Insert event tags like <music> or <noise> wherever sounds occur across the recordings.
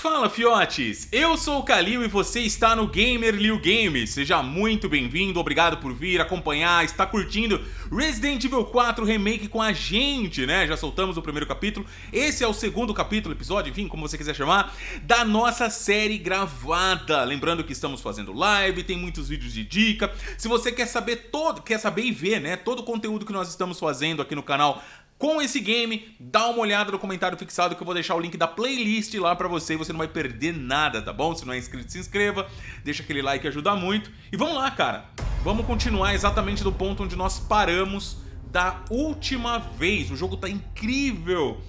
Fala fiotes, eu sou o Kalil e você está no Gamer Liu Games. Seja muito bem-vindo, obrigado por vir acompanhar, está curtindo Resident Evil 4 Remake com a gente, né? Já soltamos o primeiro capítulo, esse é o segundo capítulo, episódio, enfim, como você quiser chamar, da nossa série gravada. Lembrando que estamos fazendo live, tem muitos vídeos de dica. Se você quer saber todo, quer saber e ver, né, todo o conteúdo que nós estamos fazendo aqui no canal com esse game, dá uma olhada no comentário fixado que eu vou deixar o link da playlist lá pra você e você não vai perder nada, tá bom? Se não é inscrito, se inscreva, deixa aquele like ajuda muito. E vamos lá, cara. Vamos continuar exatamente do ponto onde nós paramos da última vez. O jogo tá incrível.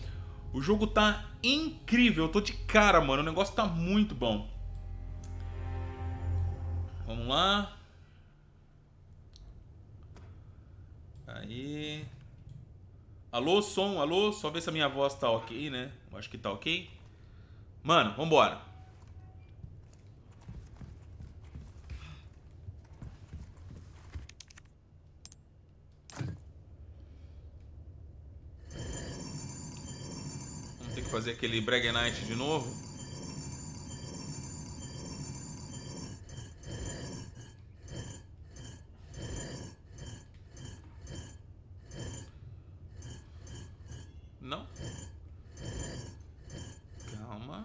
O jogo tá incrível. Eu tô de cara, mano. O negócio tá muito bom. Vamos lá. Aí. Alô, som, alô, só ver se a minha voz tá ok, né? Eu acho que tá ok. Mano, vambora. Vamos ter que fazer aquele Brag Night de novo. Não? Calma.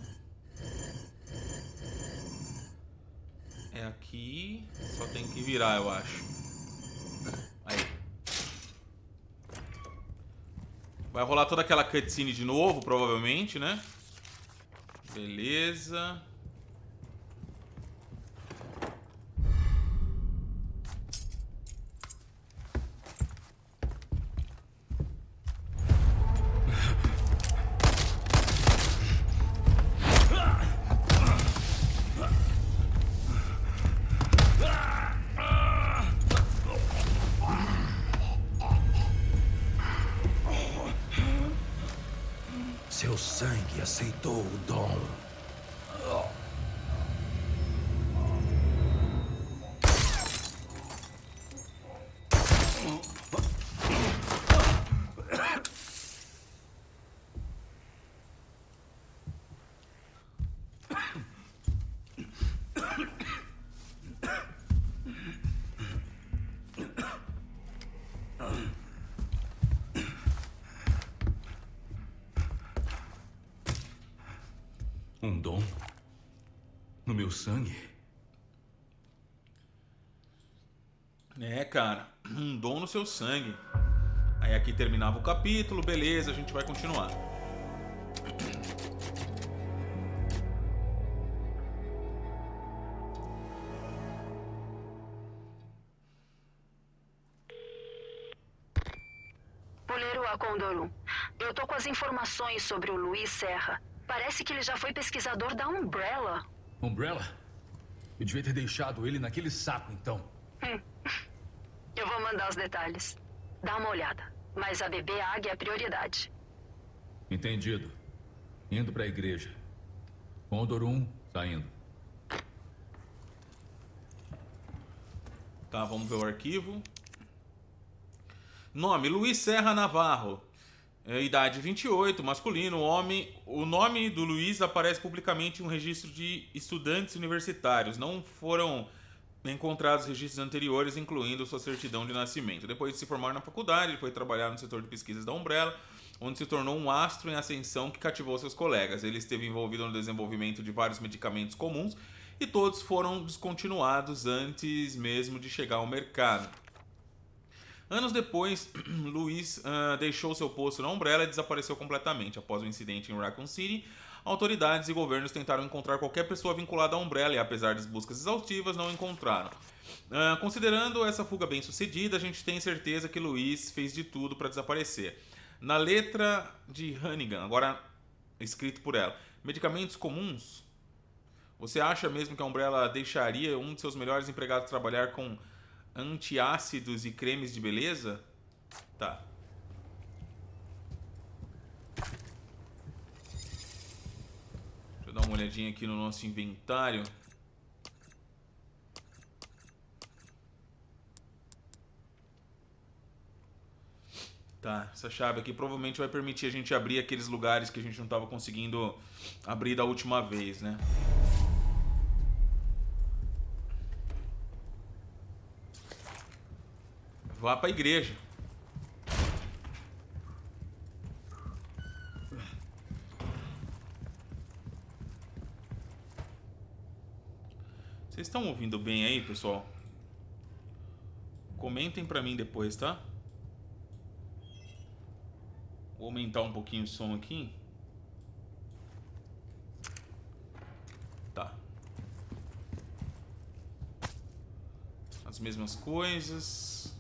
É aqui. Só tem que virar, eu acho. Aí. Vai rolar toda aquela cutscene de novo, provavelmente, né? Beleza. Meu sangue? É, cara, <clears throat> um dom no seu sangue. Aí aqui terminava o capítulo, beleza, a gente vai continuar. Poleiro a Condorum. Eu tô com as informações sobre o Luiz Serra. Parece que ele já foi pesquisador da Umbrella. Umbrella? Eu devia ter deixado ele naquele saco, então. Eu vou mandar os detalhes. Dá uma olhada. Mas a bebê águia é prioridade. Entendido. Indo pra igreja. Condor 1, saindo. Tá, vamos ver o arquivo. Nome: Luiz Serra Navarro. É, idade 28, masculino, homem. O nome do Luiz aparece publicamente em um registro de estudantes universitários. Não foram encontrados registros anteriores, incluindo sua certidão de nascimento. Depois de se formar na faculdade, ele foi trabalhar no setor de pesquisas da Umbrella, onde se tornou um astro em ascensão que cativou seus colegas. Ele esteve envolvido no desenvolvimento de vários medicamentos comuns e todos foram descontinuados antes mesmo de chegar ao mercado. Anos depois, <clears throat> Luiz ah, deixou seu posto na Umbrella e desapareceu completamente. Após o incidente em Raccoon City, autoridades e governos tentaram encontrar qualquer pessoa vinculada à Umbrella e, apesar das buscas exaustivas, não encontraram. Ah, considerando essa fuga bem sucedida, a gente tem certeza que Luiz fez de tudo para desaparecer. Na letra de Hannigan, agora escrito por ela, medicamentos comuns? Você acha mesmo que a Umbrella deixaria um de seus melhores empregados trabalhar com antiácidos e cremes de beleza? Tá. Deixa eu dar uma olhadinha aqui no nosso inventário. Tá, essa chave aqui provavelmente vai permitir a gente abrir aqueles lugares que a gente não estava conseguindo abrir da última vez, né? Vá pra igreja. Vocês estão ouvindo bem aí, pessoal? Comentem pra mim depois, tá? Vou aumentar um pouquinho o som aqui. Tá. As mesmas coisas.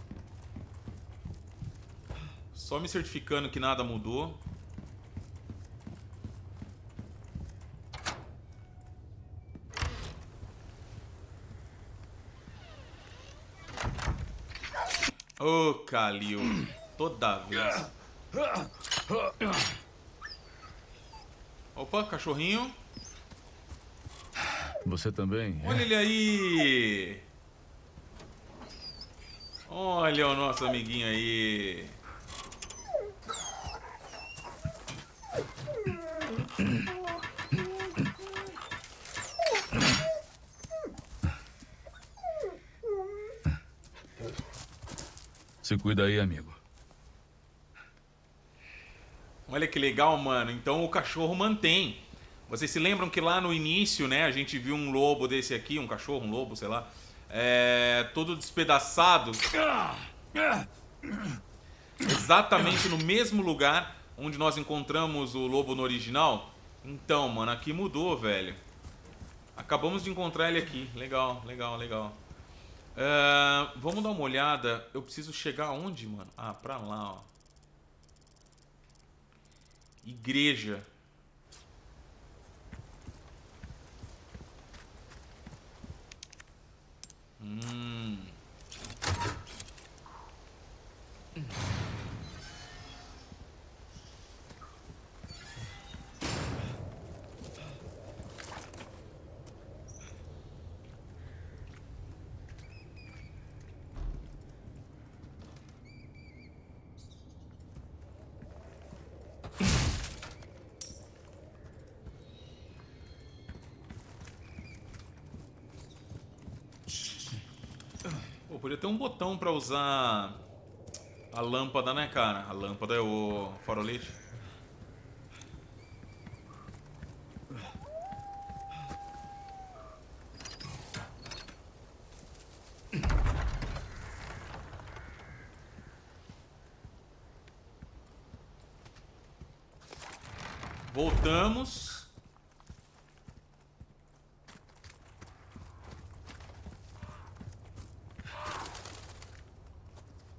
Só me certificando que nada mudou. Ô, oh, Kalil. Toda vez. Opa, cachorrinho. Você também? É? Olha ele aí! Olha o nosso amiguinho aí. Se cuida aí, amigo. Olha que legal, mano. Então o cachorro mantém. Vocês se lembram que lá no início, né, a gente viu um lobo desse aqui, um cachorro, um lobo, sei lá, é, todo despedaçado. Exatamente no mesmo lugar onde nós encontramos o lobo no original. Então, mano, aqui mudou, velho. Acabamos de encontrar ele aqui. Legal, legal, legal. Uh, vamos dar uma olhada. Eu preciso chegar aonde, mano? Ah, pra lá, ó. Igreja. Podia ter um botão pra usar a lâmpada, né, cara? A lâmpada é o farolete. Voltamos.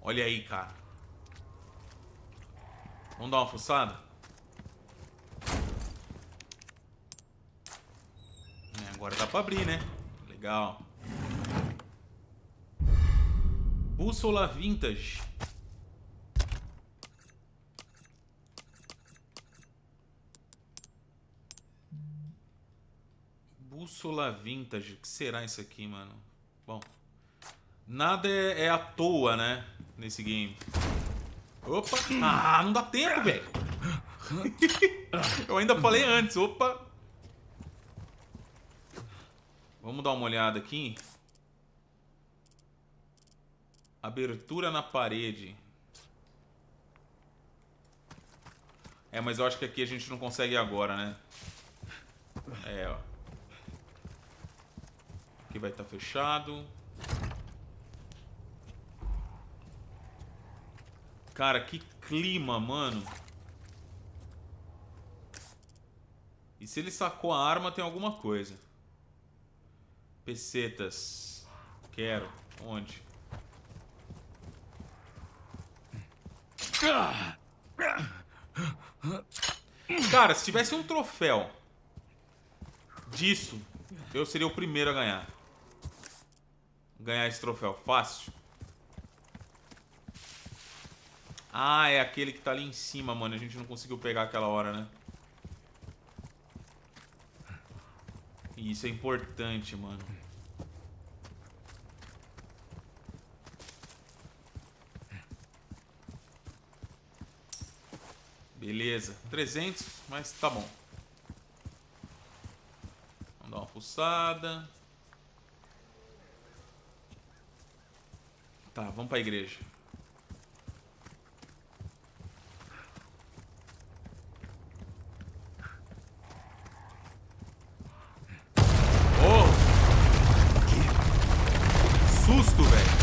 Olha aí, cara. Vamos dar uma fuçada? É, agora dá pra abrir, né? Legal. Bússola Vintage. Bússola Vintage. O que será isso aqui, mano? Bom. Nada é, é à toa, né? Nesse game. Opa! Ah, não dá tempo, velho! Eu ainda falei antes, opa! Vamos dar uma olhada aqui. Abertura na parede. É, mas eu acho que aqui a gente não consegue agora, né? É, ó. Aqui vai estar tá fechado. Cara, que clima, mano. E se ele sacou a arma, tem alguma coisa. Pesetas. Quero. Onde? Cara, se tivesse um troféu disso, eu seria o primeiro a ganhar. Ganhar esse troféu. Fácil. Ah, é aquele que tá ali em cima, mano. A gente não conseguiu pegar aquela hora, né? E isso é importante, mano. Beleza. 300, mas tá bom. Vamos dar uma fuçada. Tá, vamos pra igreja. Oh! Susto, velho.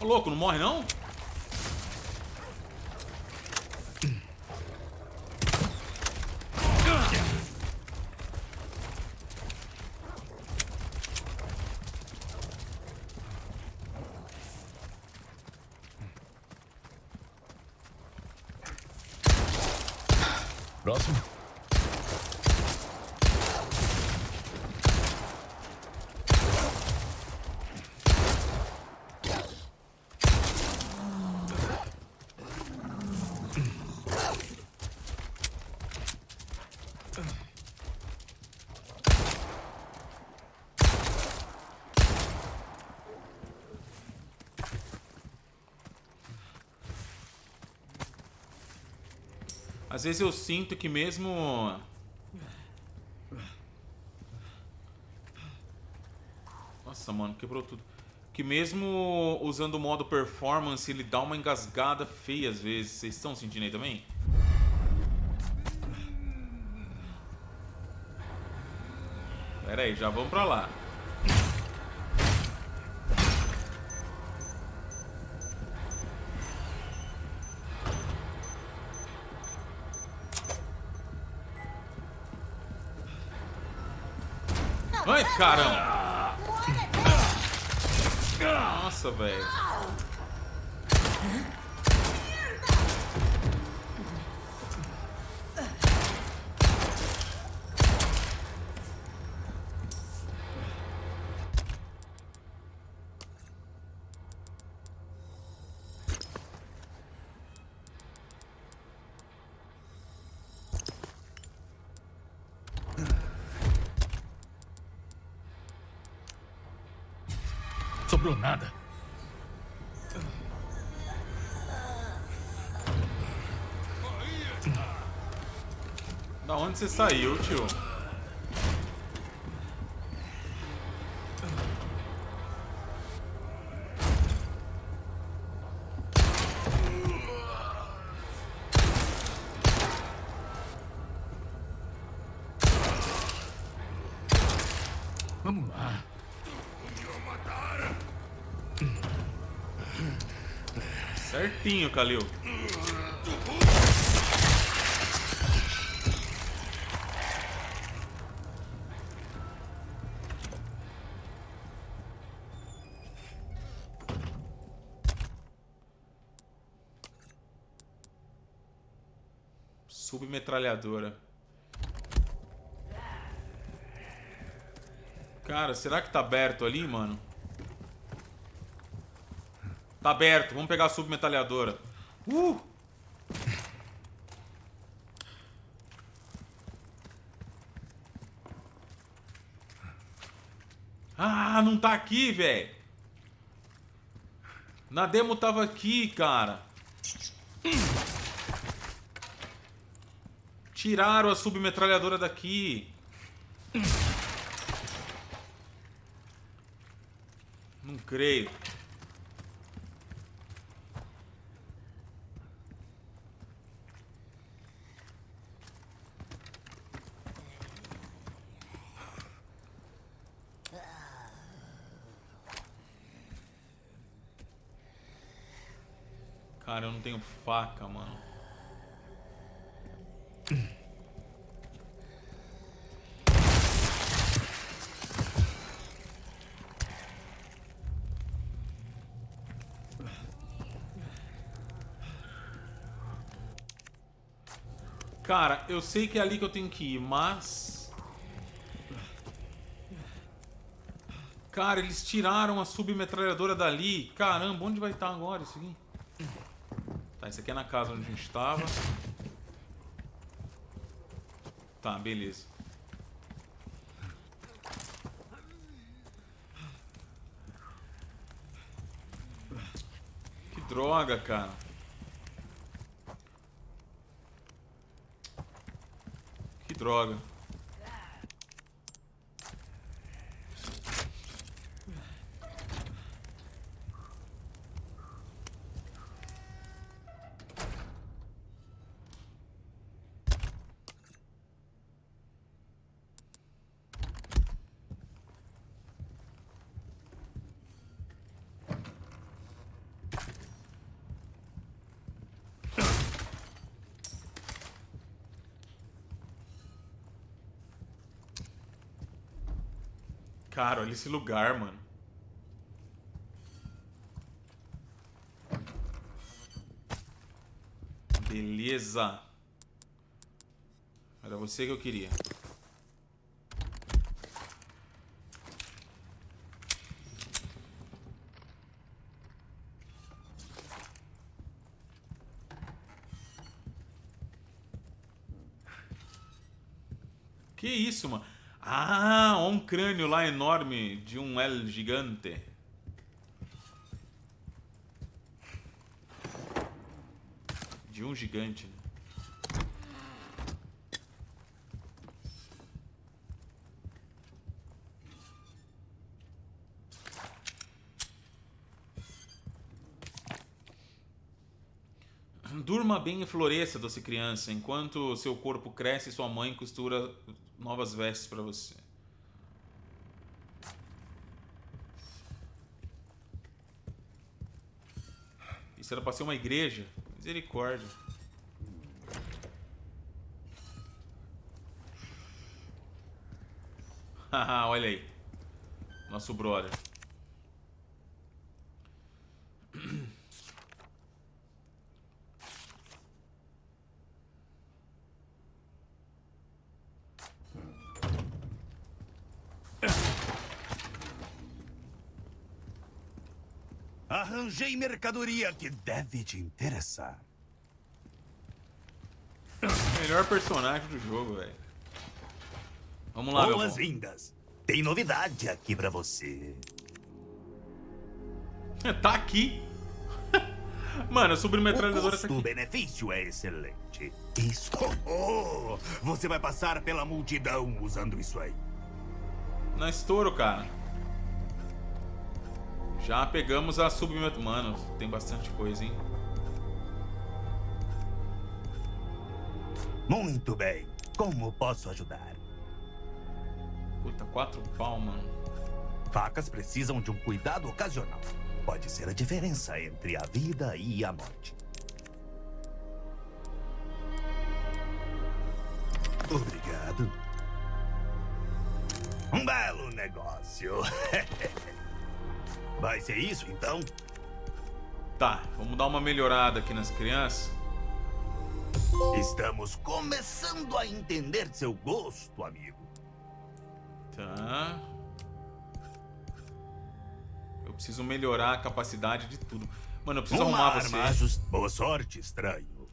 Ô, louco, não morre não? Próximo. Às vezes eu sinto que mesmo. Nossa, mano, quebrou tudo. Que mesmo usando o modo performance, ele dá uma engasgada feia às vezes. Vocês estão sentindo aí também? Pera aí, já vamos pra lá. Caramba! Nossa, velho. Sobrou nada. Da onde você saiu, tio? Certinho, Kalil. Submetralhadora. Cara, será que tá aberto ali, mano? Tá aberto, vamos pegar a submetralhadora. Uh! Ah, não tá aqui, velho. Na demo tava aqui, cara. Tiraram a submetralhadora daqui. Não creio. faca, mano. Cara, eu sei que é ali que eu tenho que ir, mas... Cara, eles tiraram a submetralhadora dali. Caramba, onde vai estar agora isso aqui? Tá, isso aqui é na casa onde a gente estava. Tá, beleza. Que droga, cara. Que droga. Cara, olha esse lugar, mano. Beleza. Era você que eu queria. Que isso, mano? Crânio lá enorme de um El gigante. De um gigante. Né? Durma bem e floresça, doce criança, enquanto seu corpo cresce e sua mãe costura novas vestes para você. Isso era para ser uma igreja? Misericórdia. Haha, <laughs> olha aí. Nosso brother. Arranjei mercadoria que deve te interessar. Melhor personagem do jogo, velho. Vamos lá, Boas-vindas. Tem novidade aqui pra você. <laughs> tá aqui. <laughs> Mano, a submetralhadora tá aqui. O benefício é excelente. Isso. Oh, oh, você vai passar pela multidão usando isso aí. Na estouro, cara. Já pegamos a submet... Mano, tem bastante coisa, hein? Muito bem. Como posso ajudar? Puta, quatro pau, mano. Facas precisam de um cuidado ocasional. Pode ser a diferença entre a vida e a morte. Obrigado. Um belo negócio. <laughs> Vai ser isso, então? Tá, vamos dar uma melhorada aqui nas crianças. Estamos começando a entender seu gosto, amigo. Tá. Eu preciso melhorar a capacidade de tudo. Mano, eu preciso Uma arrumar arma você. just- Boa sorte, estranho.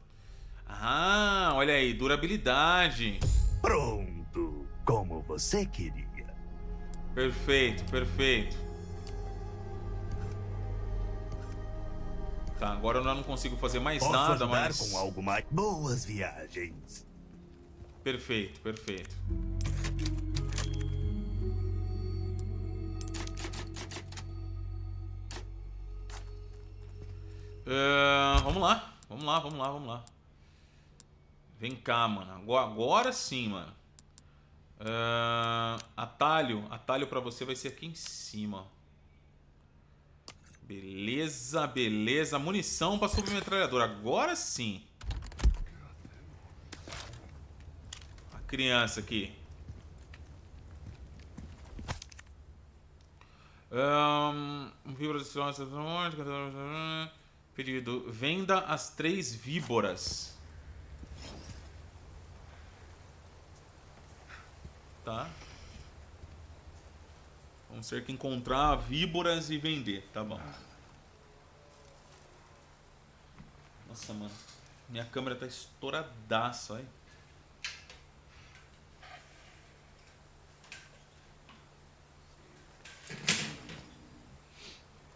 Ah, olha aí, durabilidade. Pronto, como você queria. Perfeito, perfeito. Tá, agora eu não consigo fazer mais Posso nada, mas. com algo mais? Boas viagens. Perfeito, perfeito. Ah, vamos lá, vamos lá, vamos lá, vamos lá. Vem cá, mano. Agora, agora sim, mano. Ah, atalho, atalho pra você vai ser aqui em cima. Beleza, beleza. Munição para submetralhadora. Agora sim. A criança aqui. Um, víboras tá Pedido. Venda as três víboras. Tá. Vamos ter que encontrar víboras e vender. Tá bom. Nossa, mano. Minha câmera tá estouradaça, aí.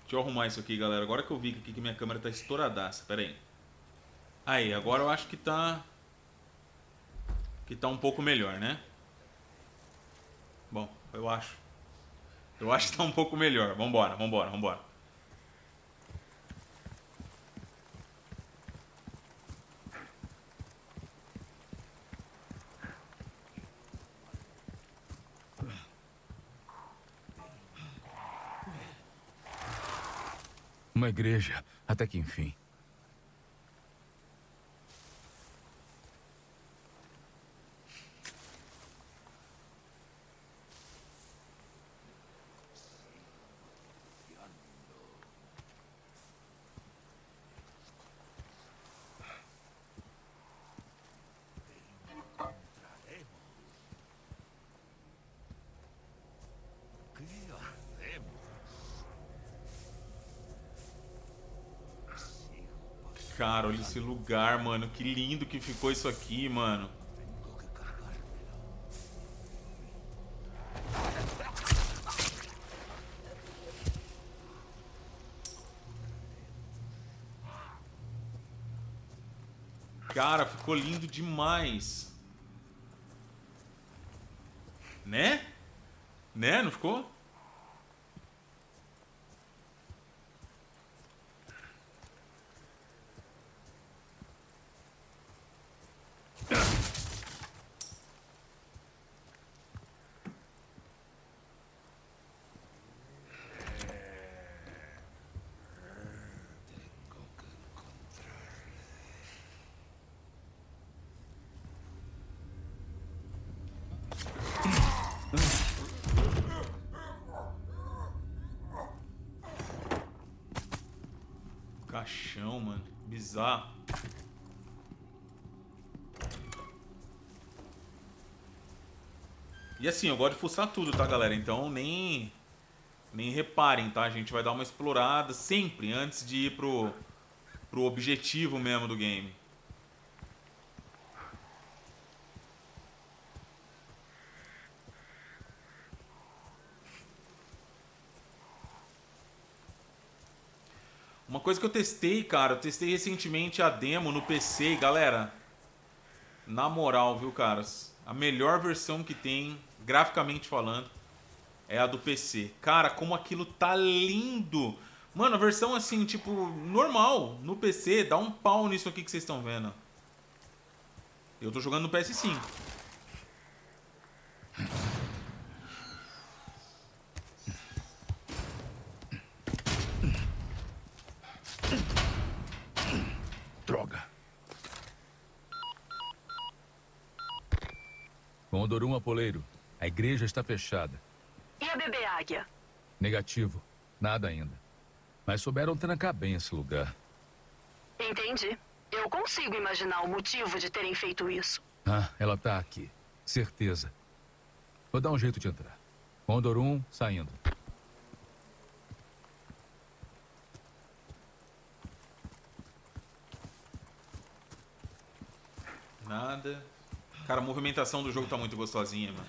Deixa eu arrumar isso aqui, galera. Agora que eu vi aqui que minha câmera tá estouradaça. Pera aí. Aí, agora eu acho que tá... Que tá um pouco melhor, né? Bom, eu acho. Eu acho que tá um pouco melhor. Vambora, vambora, vambora. Uma igreja, até que enfim. Cara, olha esse lugar, mano. Que lindo que ficou isso aqui, mano. Cara, ficou lindo demais. Né? Né? Não ficou? Caixão, mano. Bizarro. E assim, eu gosto de fuçar tudo, tá, galera? Então nem nem reparem, tá? A gente vai dar uma explorada sempre antes de ir pro, pro objetivo mesmo do game. Coisa que eu testei, cara, eu testei recentemente a demo no PC e galera, na moral, viu, caras? A melhor versão que tem, graficamente falando, é a do PC. Cara, como aquilo tá lindo! Mano, a versão assim, tipo, normal, no PC, dá um pau nisso aqui que vocês estão vendo. Eu tô jogando no PS5. Droga. Condorum Apoleiro, a igreja está fechada. E a bebê águia? Negativo. Nada ainda. Mas souberam trancar bem esse lugar. Entendi. Eu consigo imaginar o motivo de terem feito isso. Ah, ela tá aqui. Certeza. Vou dar um jeito de entrar. Condorum saindo. Nada. Cara, a movimentação do jogo tá muito gostosinha, mano.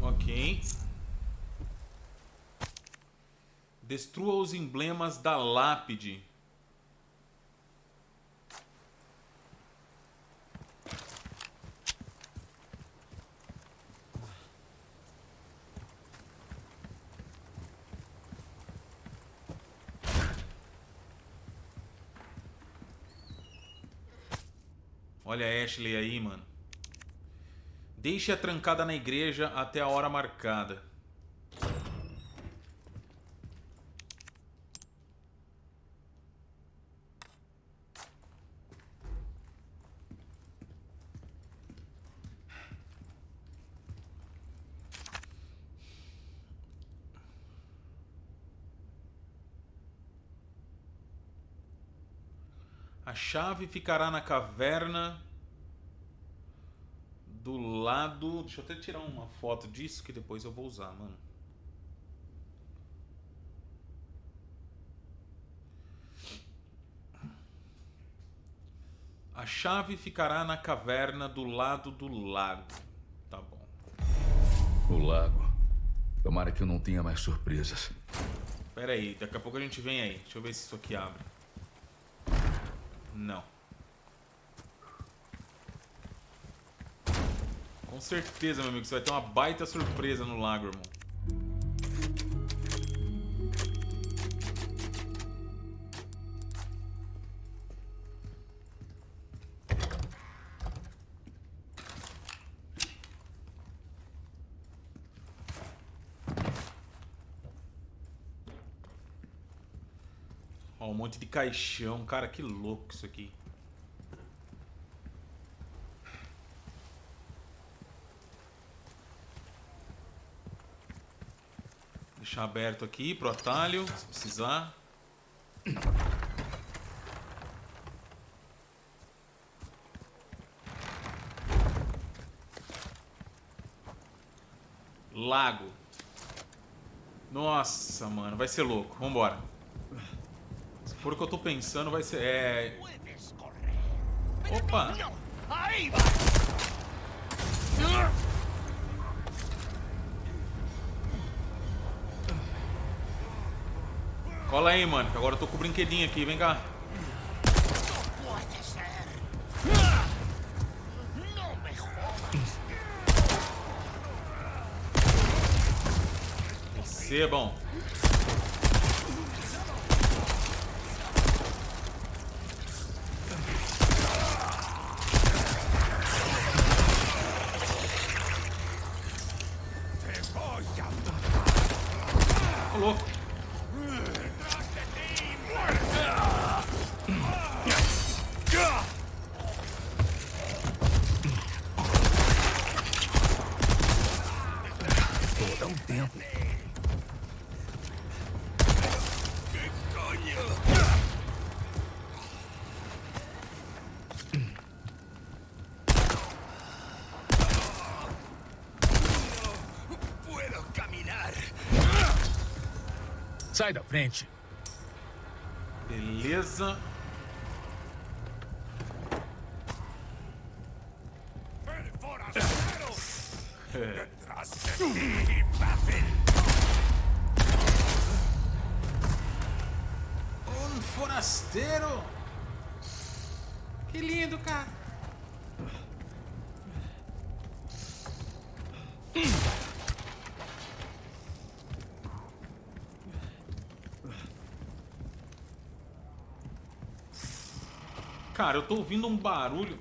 Ok. Destrua os emblemas da lápide. Olha a Ashley aí, mano. Deixe-a trancada na igreja até a hora marcada. A chave ficará na caverna do lado. Deixa eu até tirar uma foto disso que depois eu vou usar, mano. A chave ficará na caverna do lado do lago. Tá bom. O lago. Tomara que eu não tenha mais surpresas. Pera aí, daqui a pouco a gente vem aí. Deixa eu ver se isso aqui abre. Não. Com certeza, meu amigo, você vai ter uma baita surpresa no lago, irmão. Monte de caixão. Cara, que louco isso aqui. Deixar aberto aqui pro atalho, se precisar. Lago. Nossa, mano, vai ser louco. Vambora. O que eu tô pensando, vai ser. É. Opa! Cola aí, mano, que agora eu tô com o brinquedinho aqui, vem cá. Recebam. Sai da frente. Beleza. ¡El forastero! ¡Detrás de ti, imbécil! Um forasteiro. Que lindo, cara. Cara, eu tô ouvindo um barulho.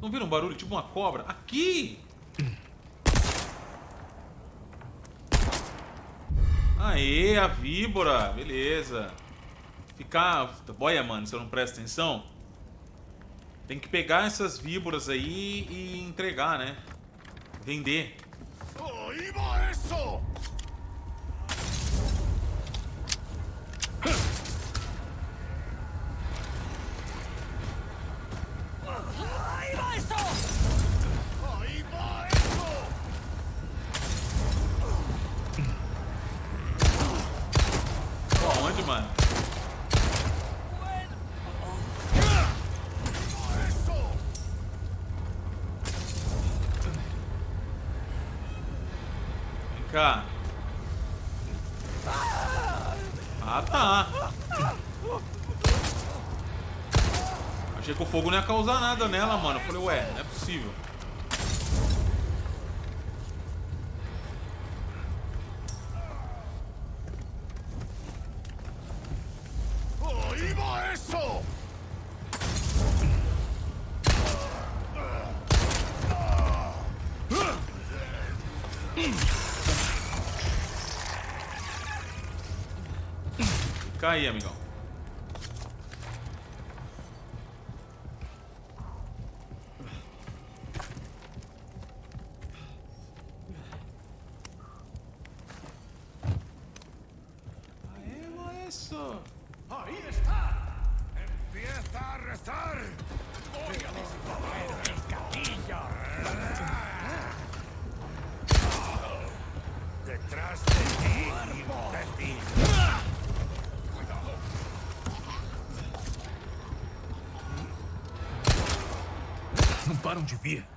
Não viram um barulho tipo uma cobra? Aqui! Aê, a víbora! Beleza. Ficar. Boia, mano, se eu não presto atenção. Tem que pegar essas víboras aí e entregar, né? Vender. ¡Oímos Não ia causar nada nela, mano. Eu falei, ué, não é possível. Fica aí, amigão. Isso. Ahí está. Empieza a rezar. Voy a disparar el castillo. Detrás de ti, imbécil. Não de vir.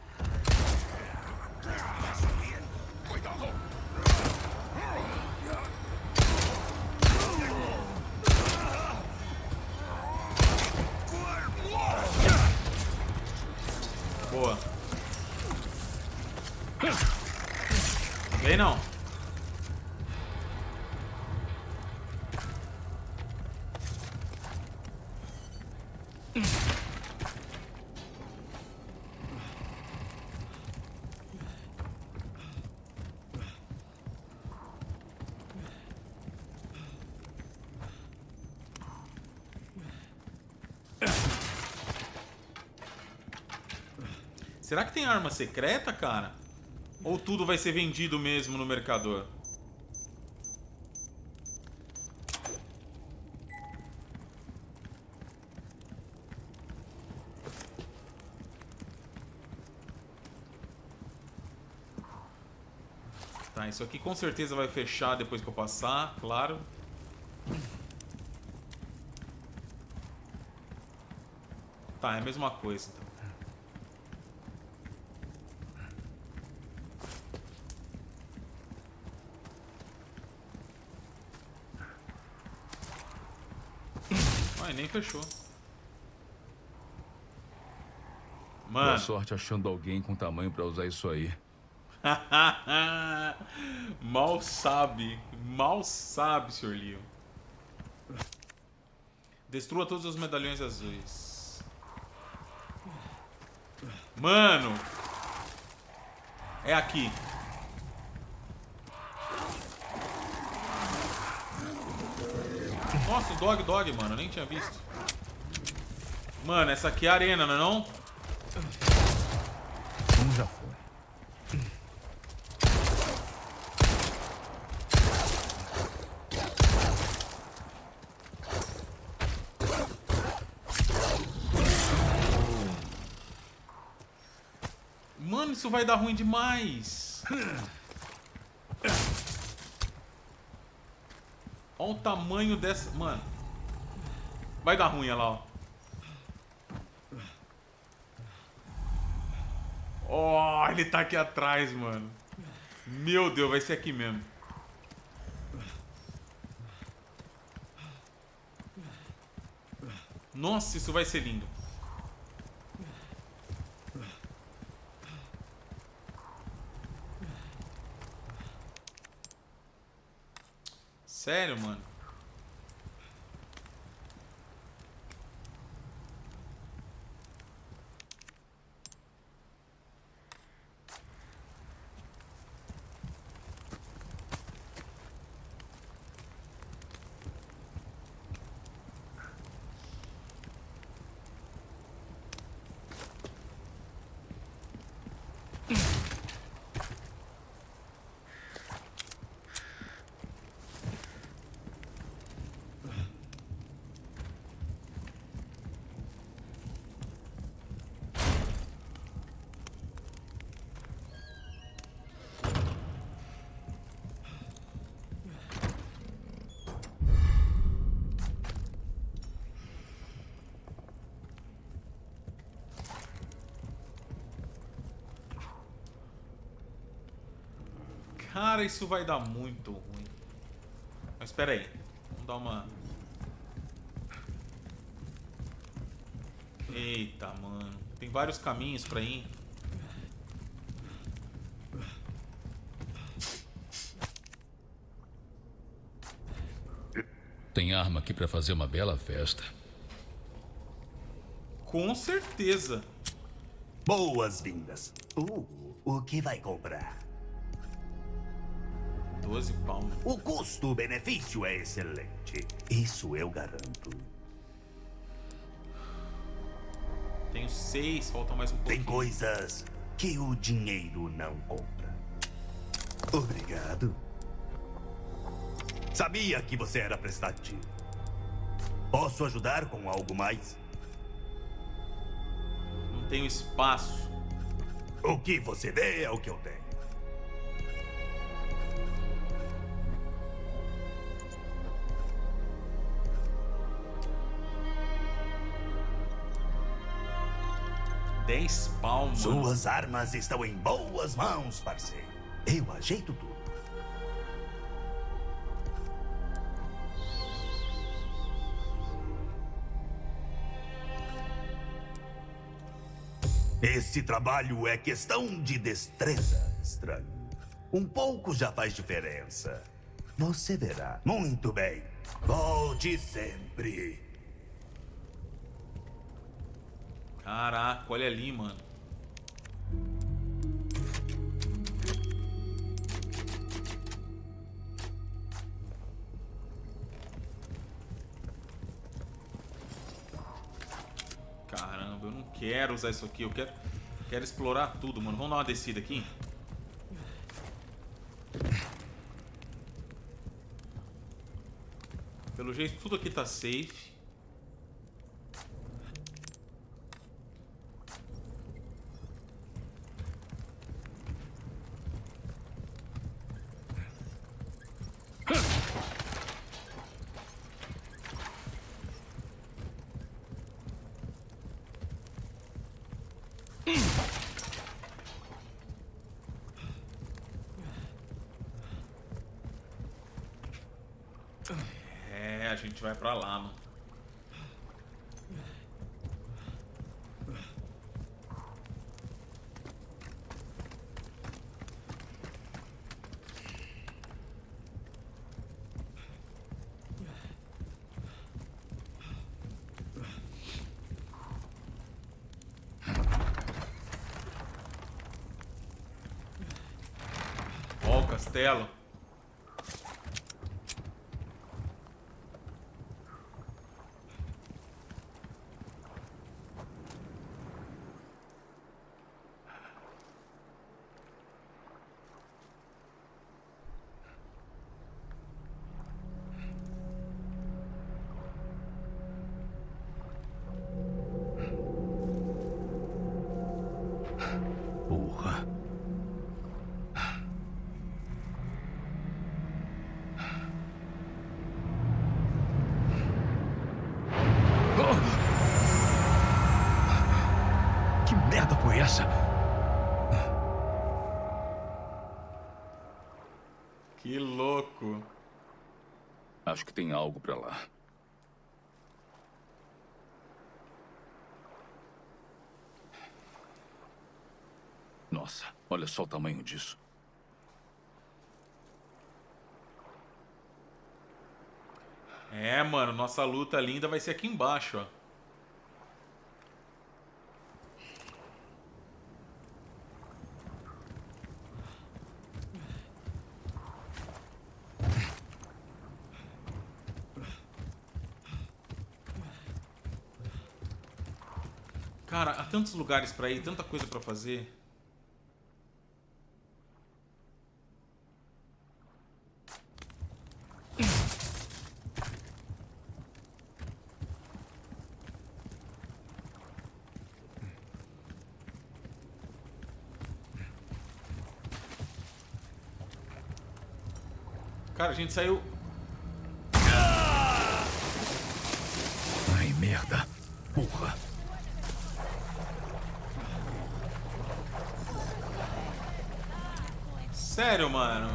Será que tem arma secreta, cara? Ou tudo vai ser vendido mesmo no mercador? Tá, isso aqui com certeza vai fechar depois que eu passar, claro. Tá, é a mesma coisa então. Fechou. Boa Mano. sorte achando alguém com tamanho pra usar isso aí. <laughs> mal sabe. Mal sabe, Sr. Leon. Destrua todos os medalhões azuis. Mano! É aqui. O Dog Dog, mano. Eu nem tinha visto. Mano, essa aqui é a arena, não é não? Um já foi. Mano, isso vai dar ruim demais. Olha o tamanho dessa... Mano. Vai dar ruim, olha lá, ó. Ó, ele tá aqui atrás, mano. Meu Deus, vai ser aqui mesmo. Nossa, isso vai ser lindo. Sério, mano? Cara, isso vai dar muito ruim. Mas espera aí. Vamos dar uma... Eita, mano. Tem vários caminhos pra ir. Tem arma aqui pra fazer uma bela festa. Com certeza. Boas-vindas. Uh, o que vai comprar? 12 palmas. O custo-benefício é excelente. Isso eu garanto. Tenho 6, falta mais um Tem pouquinho. coisas que o dinheiro não compra. Obrigado. Sabia que você era prestativo. Posso ajudar com algo mais? Não tenho espaço. O que você vê é o que eu tenho. Dez pau, mano. Suas armas estão em boas mãos, parceiro. Eu ajeito tudo. Esse trabalho é questão de destreza, estranho. Um pouco já faz diferença. Você verá. Muito bem. Volte sempre. Caraca, olha ali, mano. Caramba, eu não quero usar isso aqui. Eu quero, quero explorar tudo, mano. Vamos dar uma descida aqui? Pelo jeito, tudo aqui tá safe. É, a gente vai pra lá, mano. Ó algo pra lá. Nossa, olha só o tamanho disso. É, mano, nossa luta linda vai ser aqui embaixo, ó. Cara, há tantos lugares pra ir, tanta coisa pra fazer. Cara, a gente saiu. Ai, merda. Porra. Sério, mano.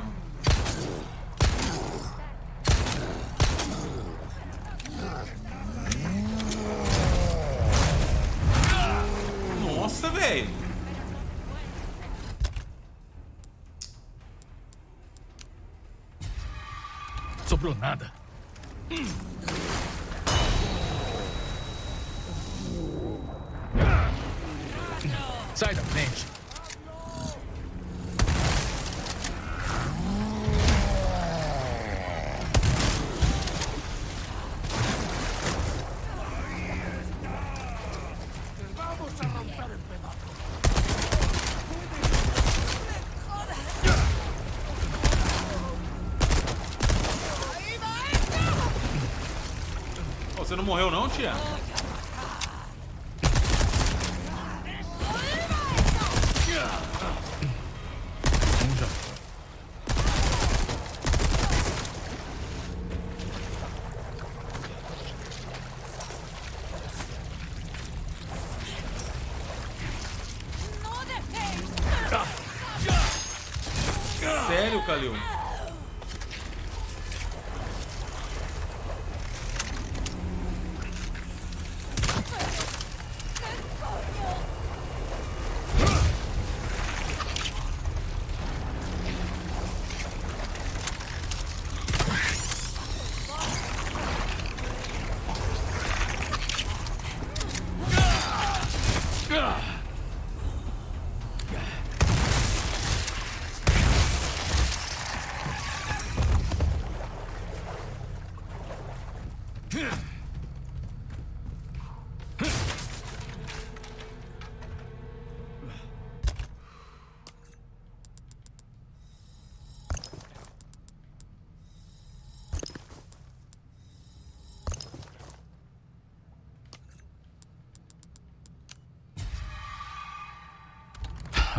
Nossa, velho. Sobrou nada. Sai da frente. Ô, Você não morreu não, tia? Um já. Sério, Kalil?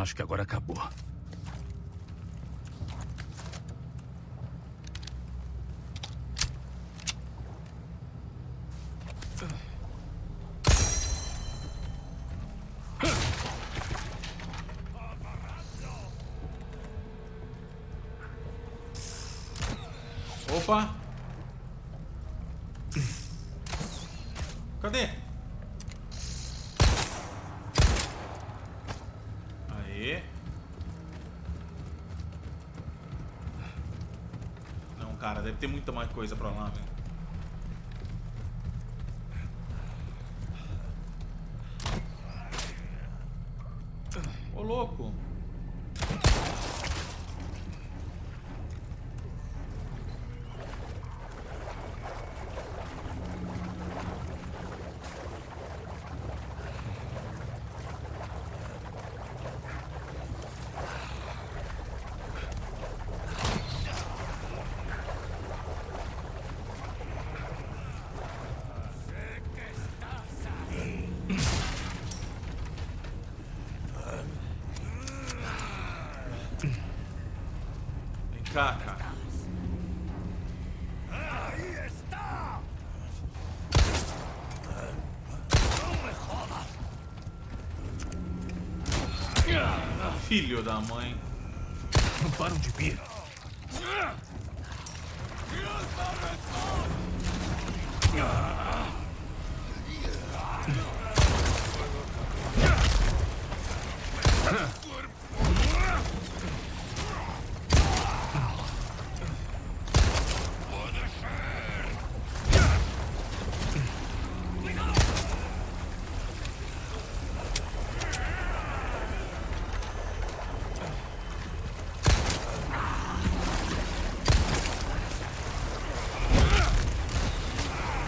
Acho que agora acabou. Opa! Cadê? Aê. Não, cara, deve ter muita mais coisa pra lá, velho. Ô, louco. Vem cá, cara. Ahí está. Filho da mãe. Não param de vir.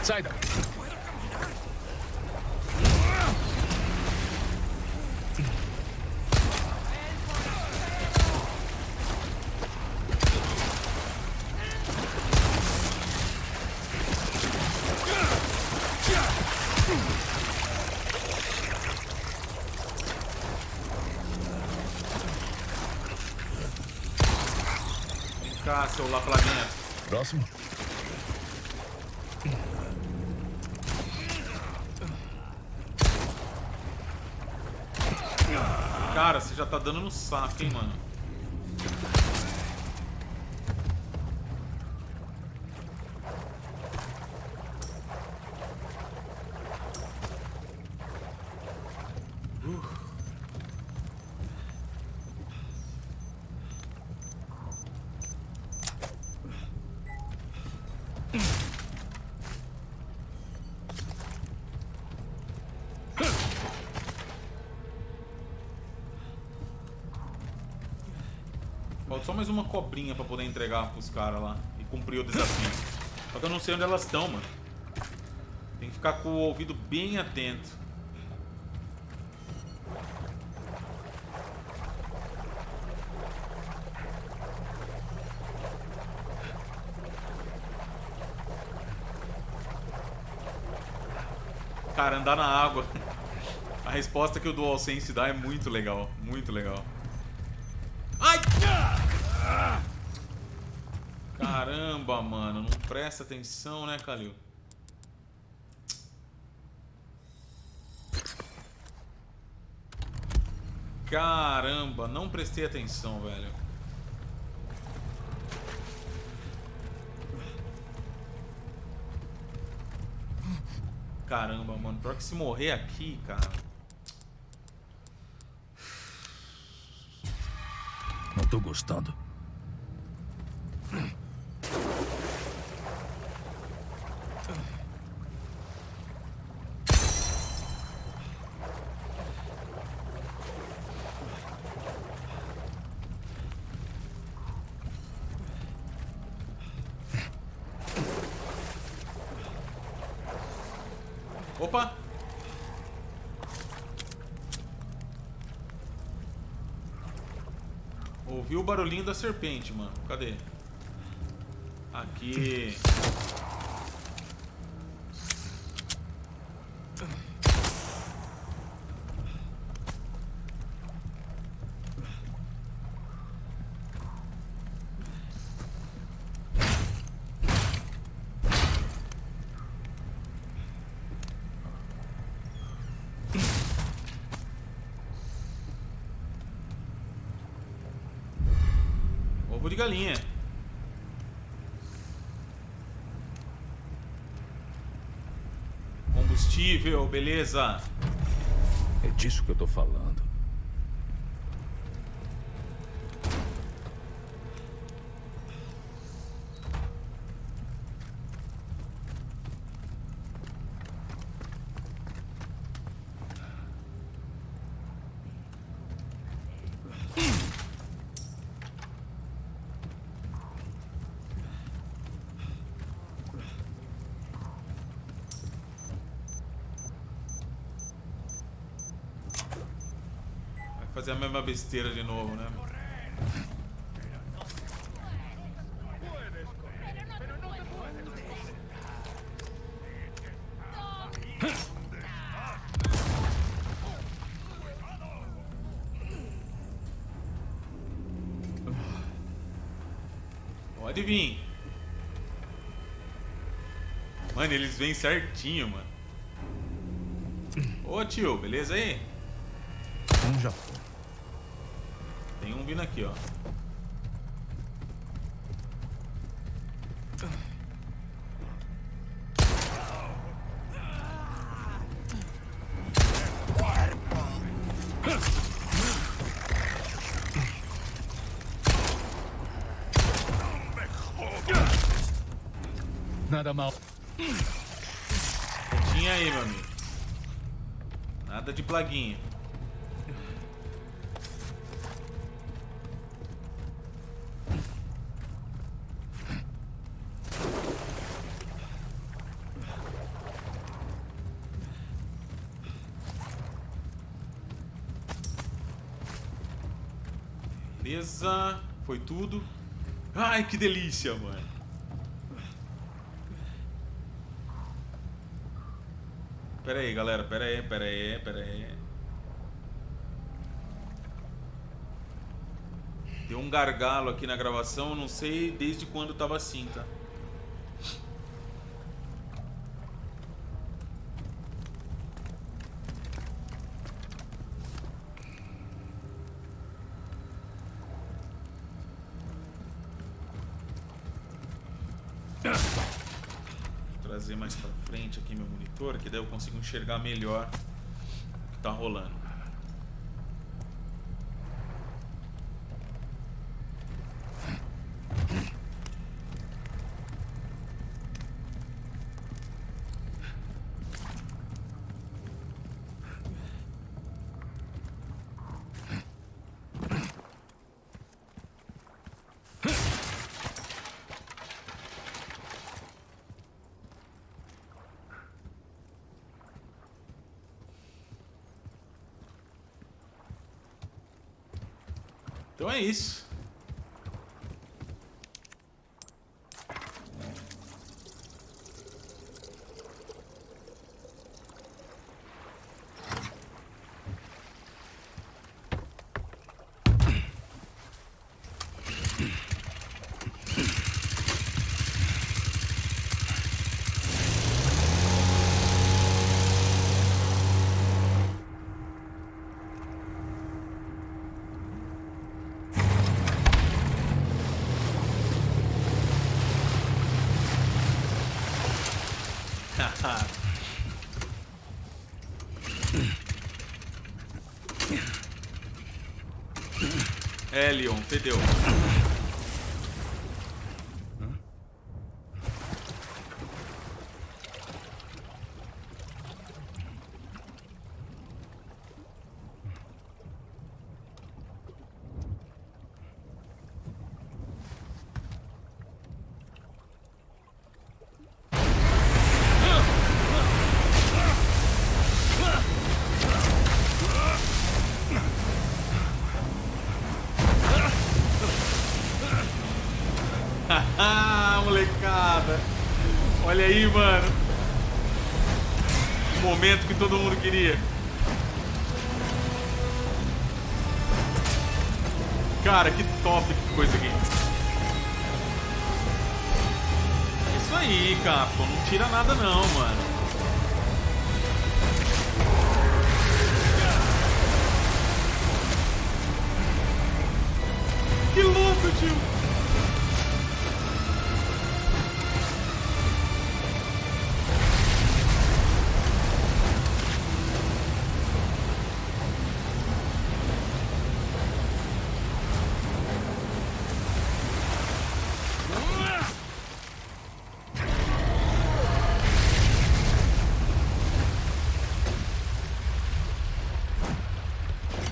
Sai cá, seu lá pra dentro. Próximo. Cara, você já tá dando no saco, hein, mano. Mais uma cobrinha pra poder entregar pros caras lá e cumprir o desafio. Só que eu não sei onde elas estão, mano. Tem que ficar com o ouvido bem atento. Cara, andar na água. <laughs> A resposta que o DualSense dá é muito legal. Muito legal. Ai! Caramba, mano. Não presta atenção, né, Kalil? Caramba, não prestei atenção, velho. Caramba, mano. Pior que se morrer aqui, cara. Não tô gostando. Opa! Ouvi o barulhinho da serpente, mano. Cadê? Aqui. Galinha. Combustível, beleza. É disso que eu tô falando. Vai fazer a mesma besteira de novo, né? Pode vir. Mano, eles vêm certinho, mano. Ô tio, beleza aí? Um já vindo aqui, ó. Nada mal. Tinha aí, meu amigo. Nada de plaguinha. Beleza. Foi tudo. Ai, que delícia, mano. Pera aí, galera. Pera aí, pera aí, pera aí. Deu um gargalo aqui na gravação, não sei desde quando tava assim, tá? Trazer mais pra frente aqui meu monitor, que daí eu consigo enxergar melhor o que tá rolando. Então é isso. Elion, fedeu. Queria.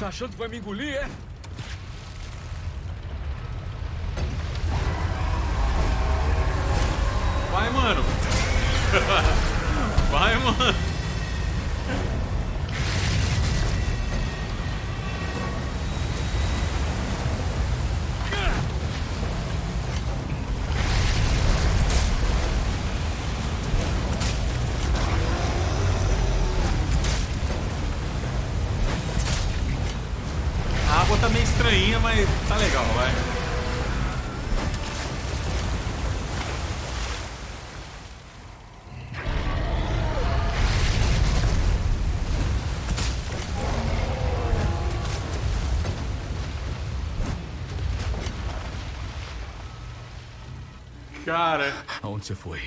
Tá achando que vai me engolir, é? Estranhinha, mas tá legal, vai. Cara, Aonde você foi?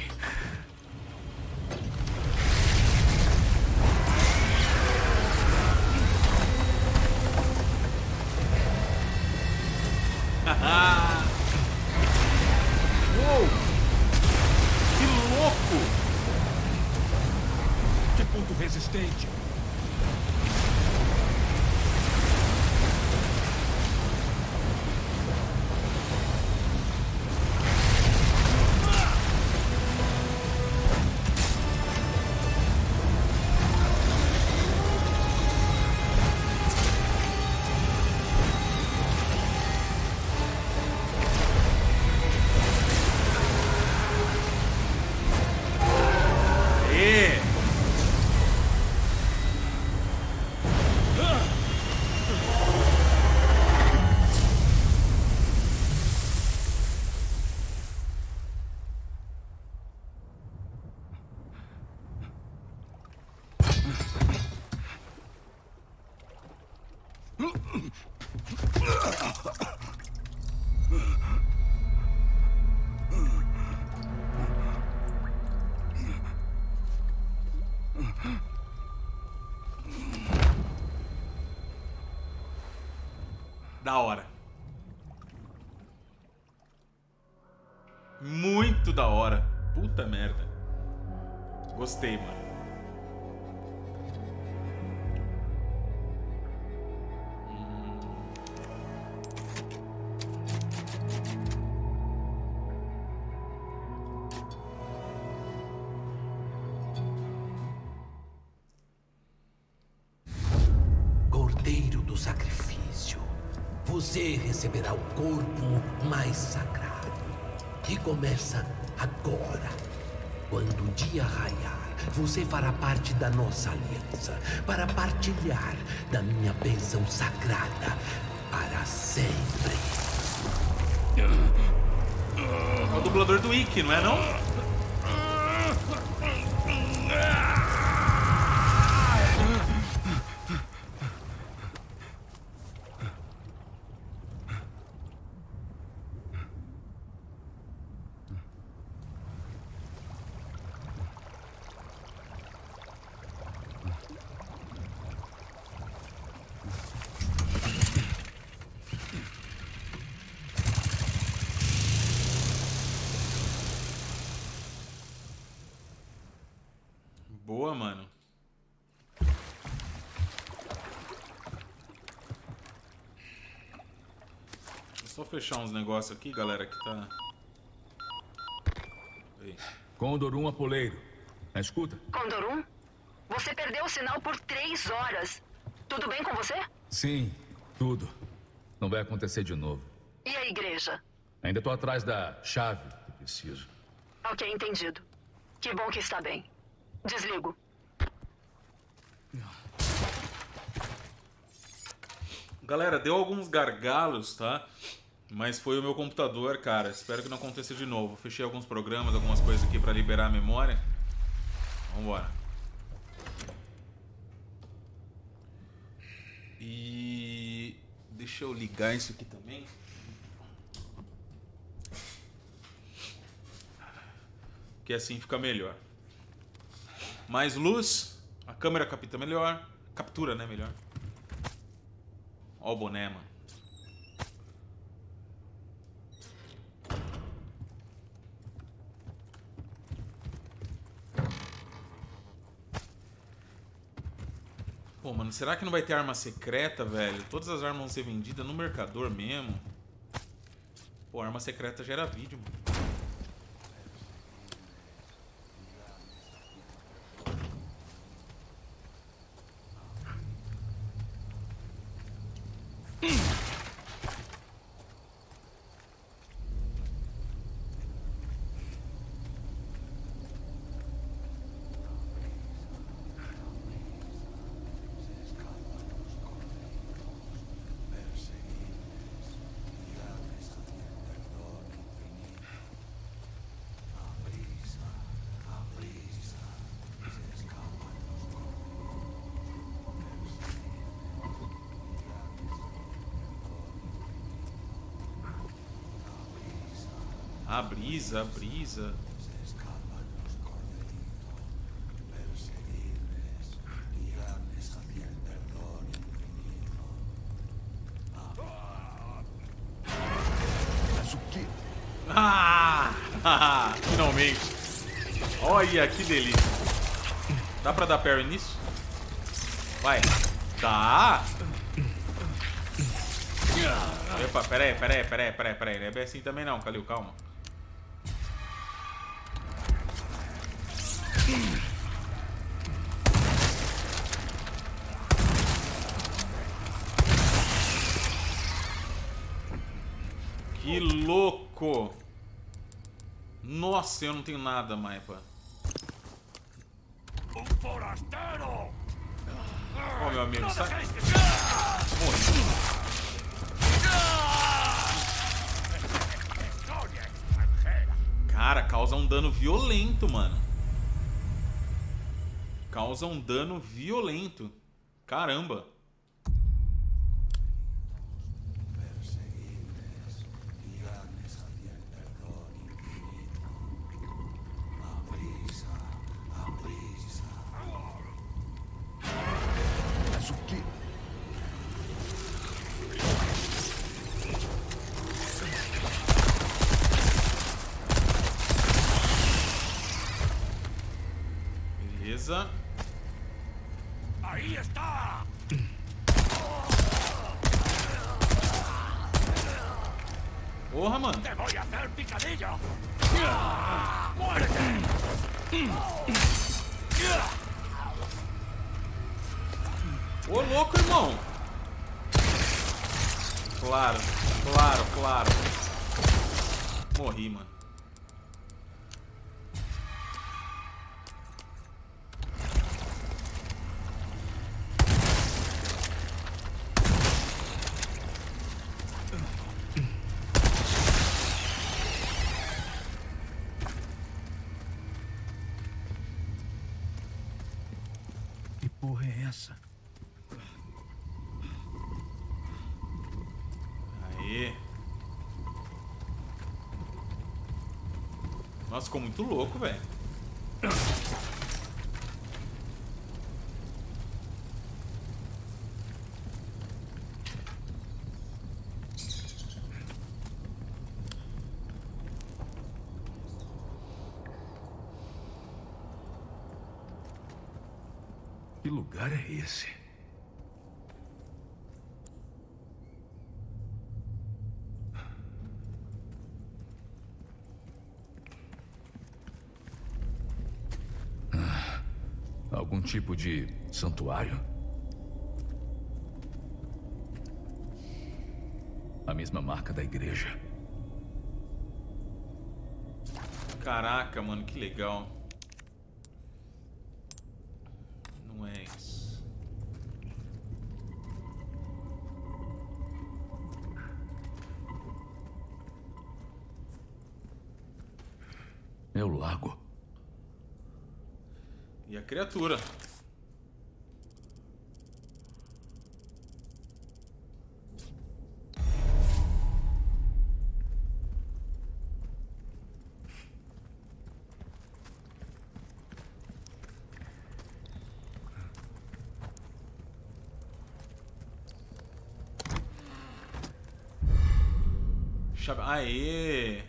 Da hora. Muito da hora. Puta merda. Gostei, mano. Receberá o corpo mais sagrado. E começa agora. Quando o dia raiar, você fará parte da nossa aliança para partilhar da minha bênção sagrada para sempre. É o dublador do Ikki, não é não? Boa, mano. Deixa eu só fechar uns negócios aqui, galera, que tá... Aí. Condor 1 Apoleiro. Na escuta? Condorum? Você perdeu o sinal por três horas. Tudo bem com você? Sim, tudo. Não vai acontecer de novo. E a igreja? Ainda tô atrás da chave que preciso. Ok, entendido. Que bom que está bem. Desligo. Galera, deu alguns gargalos, tá? Mas foi o meu computador, cara. Espero que não aconteça de novo. Fechei alguns programas, algumas coisas aqui pra liberar a memória. Vambora. E deixa eu ligar isso aqui também. Que assim fica melhor. Mais luz, a câmera capta melhor, captura, né, melhor. Ó o boné, mano. Pô, mano, será que não vai ter arma secreta, velho? Todas as armas vão ser vendidas no mercador mesmo. Pô, arma secreta gera vídeo, mano. Brisa, brisa. Ah! <laughs> Finalmente. Olha que delícia. Dá pra dar parry nisso? Vai. Dá! Epa, pera aí, pera aí, pera aí, pera aí, pera aí. Não é bem assim também não, Calil, calma. Nossa, eu não tenho nada, Maipa. ¡Un forastero! Ó, meu amigo, sai. Morri. Cara, causa um dano violento, mano. Causa um dano violento. Caramba. ¡Te voy a hacer picadillo! ¡Muérete! Ô, louco, irmão. Claro, claro, claro. Morri, mano. Nossa, ficou muito louco, velho. Que lugar é esse? Ah, algum tipo de santuário? A mesma marca da igreja. Caraca, mano, que legal. Não é isso. É o lago. E a criatura. Chave... Aê!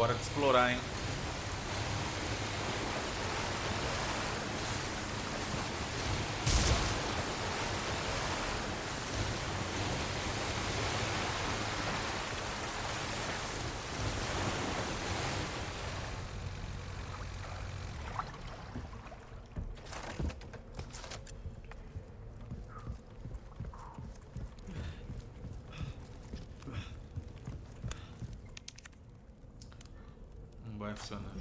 Hora de explorar, hein? Não vai funcionar.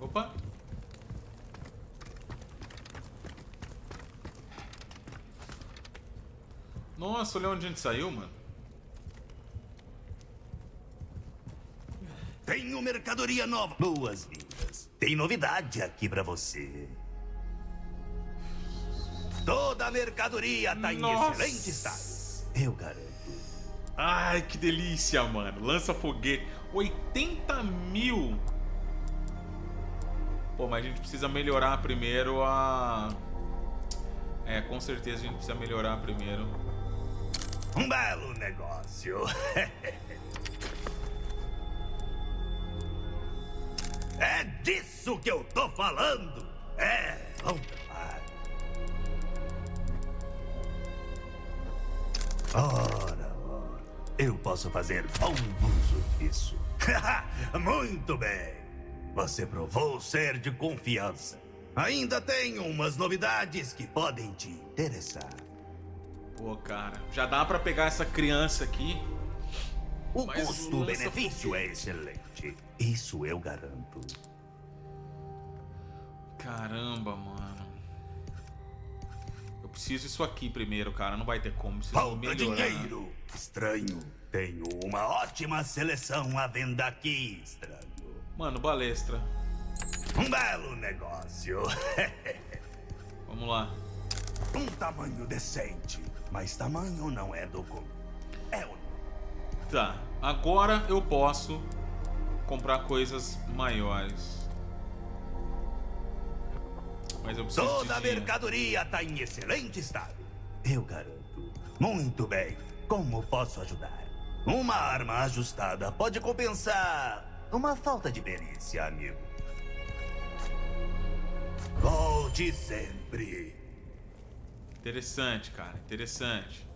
Opa! Nossa, olha onde a gente saiu, mano. Tenho mercadoria nova. Boas-vindas. Tem novidade aqui pra você. Toda a mercadoria tá em Nossa. excelente estado. Eu garanto. Ai, que delícia, mano. Lança foguete. 80 mil. Pô, mas a gente precisa melhorar primeiro a. É, com certeza a gente precisa melhorar primeiro. Um belo negócio. <laughs> é disso que eu tô falando. É, vamos lá. Ora, ora. Eu posso fazer bom uso disso. Muito bem. Você provou ser de confiança. Ainda tenho umas novidades que podem te interessar. Pô, cara, já dá pra pegar essa criança aqui. O custo-benefício é excelente. Isso eu garanto. Caramba, mano. Eu preciso isso aqui primeiro, cara. Não vai ter como. Falta dinheiro. Estranho. Tenho uma ótima seleção à venda aqui, estranho. Mano, balestra. Um belo negócio. <laughs> Vamos lá. um tamanho decente. Mas tamanho não é documento. É o Tá, agora eu posso comprar coisas maiores. Mas eu preciso Toda a mercadoria tá em excelente estado. Eu garanto. Muito bem. Como posso ajudar? Uma arma ajustada pode compensar uma falta de perícia, amigo. Volte sempre. Interessante, cara. Interessante.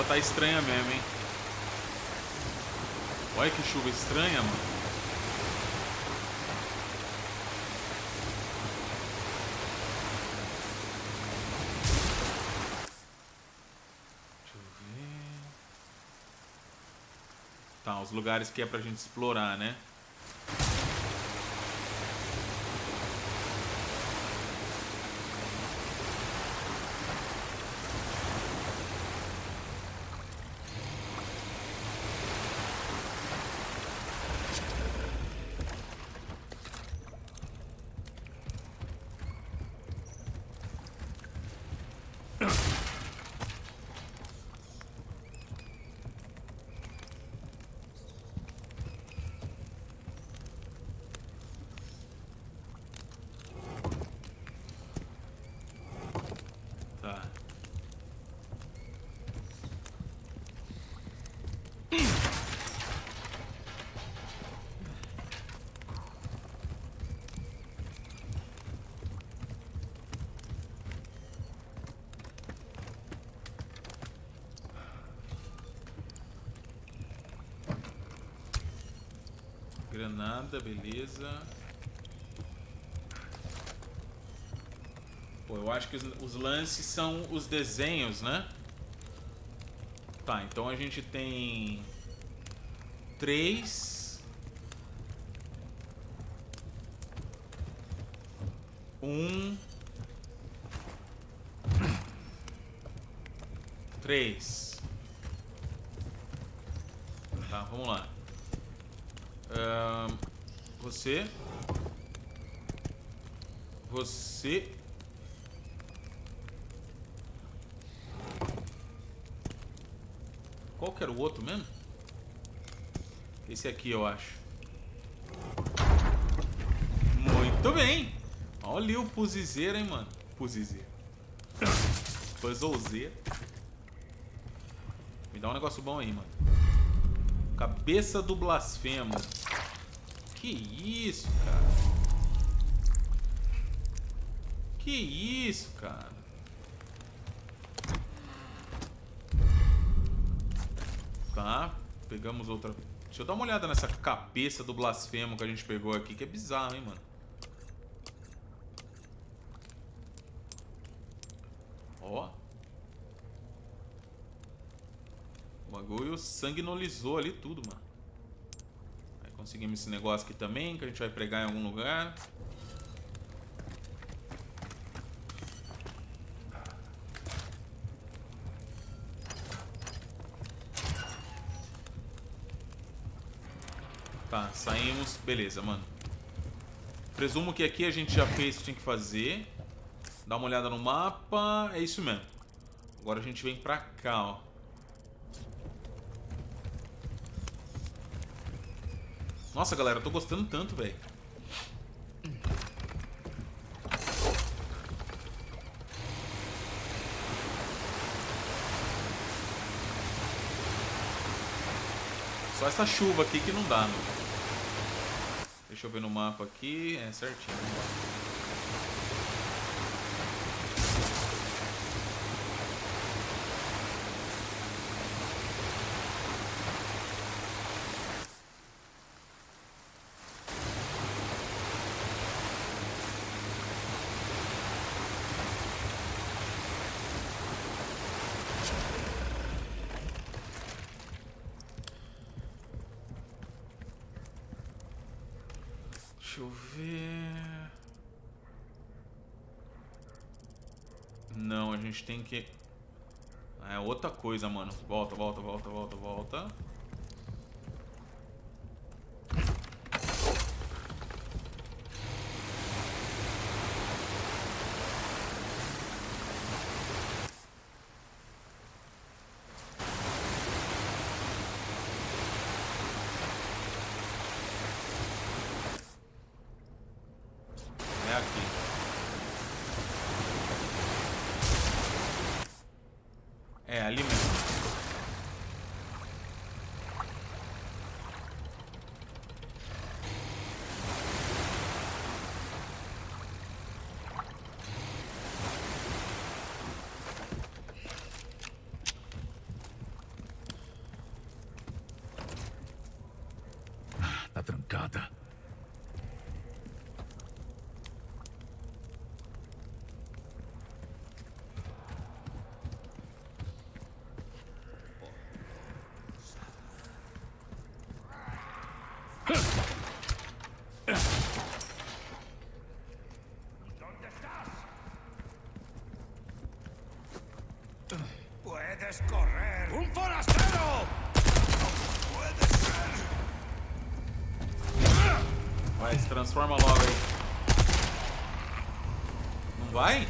Chuva tá estranha mesmo, hein? Olha que chuva estranha, mano. Tá, os lugares que é pra gente explorar, né? Tá. Granada, beleza. Pô, eu acho que os, os lances são os desenhos, né? Tá, então a gente tem três, um, três. Tá, vamos lá. Ahn, você, você Qual que era o outro mesmo? Esse eu acho. Muito bem. Olha o puzizeiro, hein, mano. Puzizeiro. Puzzlezeiro. Me dá um negócio bom aí, mano. Cabeça do blasfemo. Que isso, cara. Que isso, cara. Tá, pegamos outra. Deixa eu dar uma olhada nessa cabeça do blasfemo que a gente pegou aqui, que é bizarro, hein, mano. Ó. O bagulho sanguinolizou ali tudo, mano. Aí conseguimos esse negócio aqui também, que a gente vai pregar em algum lugar. Tá, saímos. Beleza, mano. Presumo que aqui a gente já fez o que tinha que fazer. Dá uma olhada no mapa. É isso mesmo. Agora a gente vem pra cá, ó. Nossa, galera, eu tô gostando tanto, velho. Só essa chuva aqui que não dá, mano. Deixa eu ver no mapa aqui. É certinho. Deixa eu ver. Não, a gente tem que. É outra coisa, mano. Volta, volta, volta, volta, volta. É aqui. É ali mesmo. Tá trancada. ¡Puedes correr! ¡Un forastero! ¡No puede ser! Vai, se transforma logo aí. Não vai?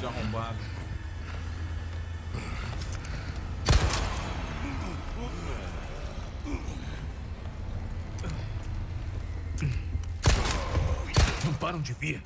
De arrombado. Não param de vir.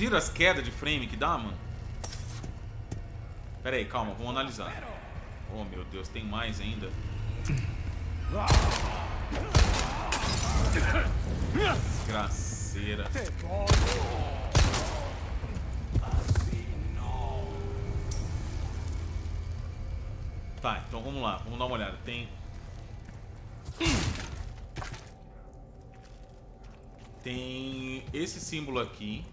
Viram as quedas de frame que dá, mano? Pera aí, calma, vamos analisar. Oh, meu Deus, tem mais ainda. Desgraceira. Tá, então vamos lá, vamos dar uma olhada. Tem. Tem esse símbolo aqui.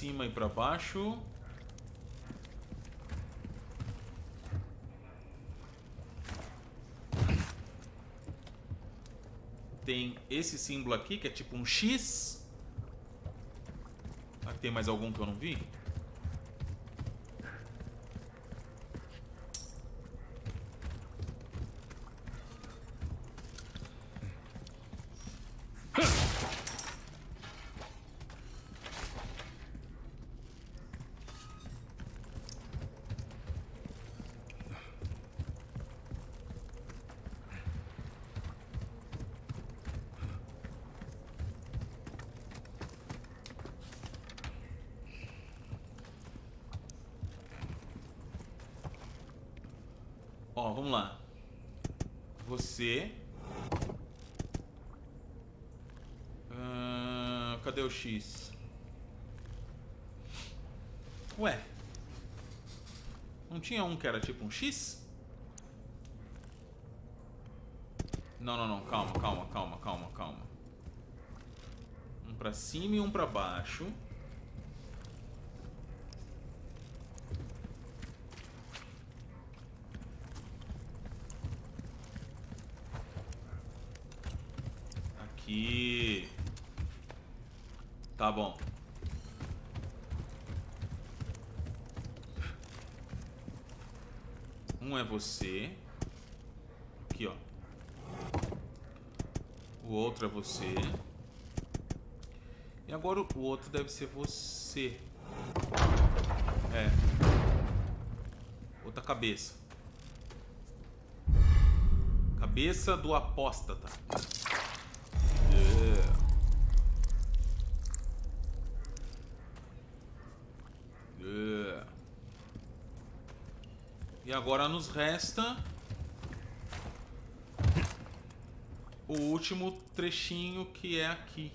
cima e para baixo. Tem esse símbolo aqui, que é tipo um X. Aqui tem mais algum que eu não vi? Vamos lá. Você. Ah, cadê o X? Ué. Não tinha um que era tipo um X? Não, não, não. Calma, calma, calma, calma, calma. Um pra cima e um pra baixo. Aqui. Tá bom. Um é você. Aqui, ó. O outro é você. E agora o outro deve ser você. É. Outra cabeça. Cabeça do apóstata. Yeah. Yeah. E agora nos resta o último trechinho que é aqui.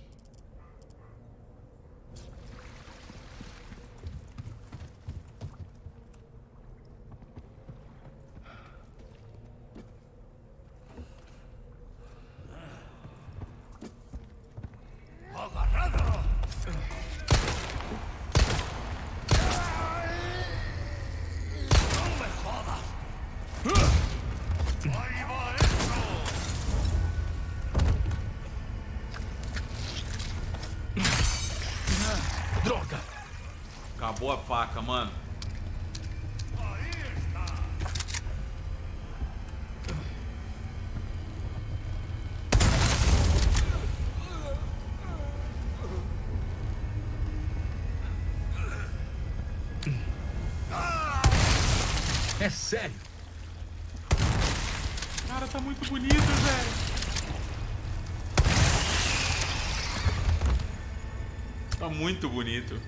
Acabou a faca, mano. É sério! Cara, tá muito bonito, velho. Tá muito bonito.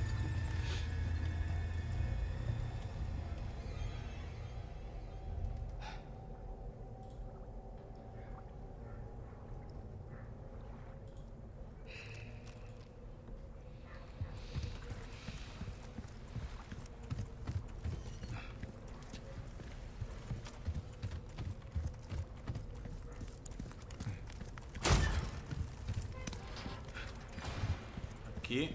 Aqui.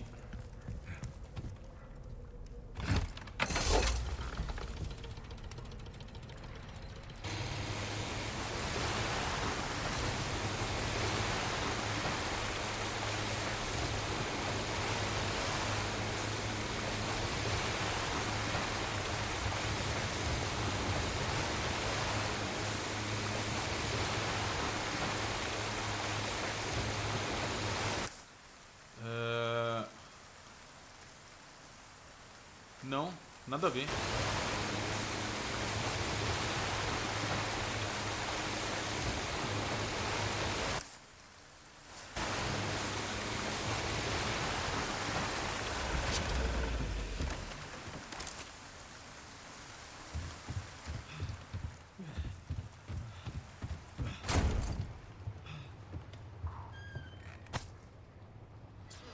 Ah, Não, nada a ver.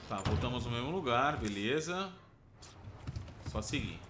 Tá, voltamos no mesmo lugar, beleza. Só seguir.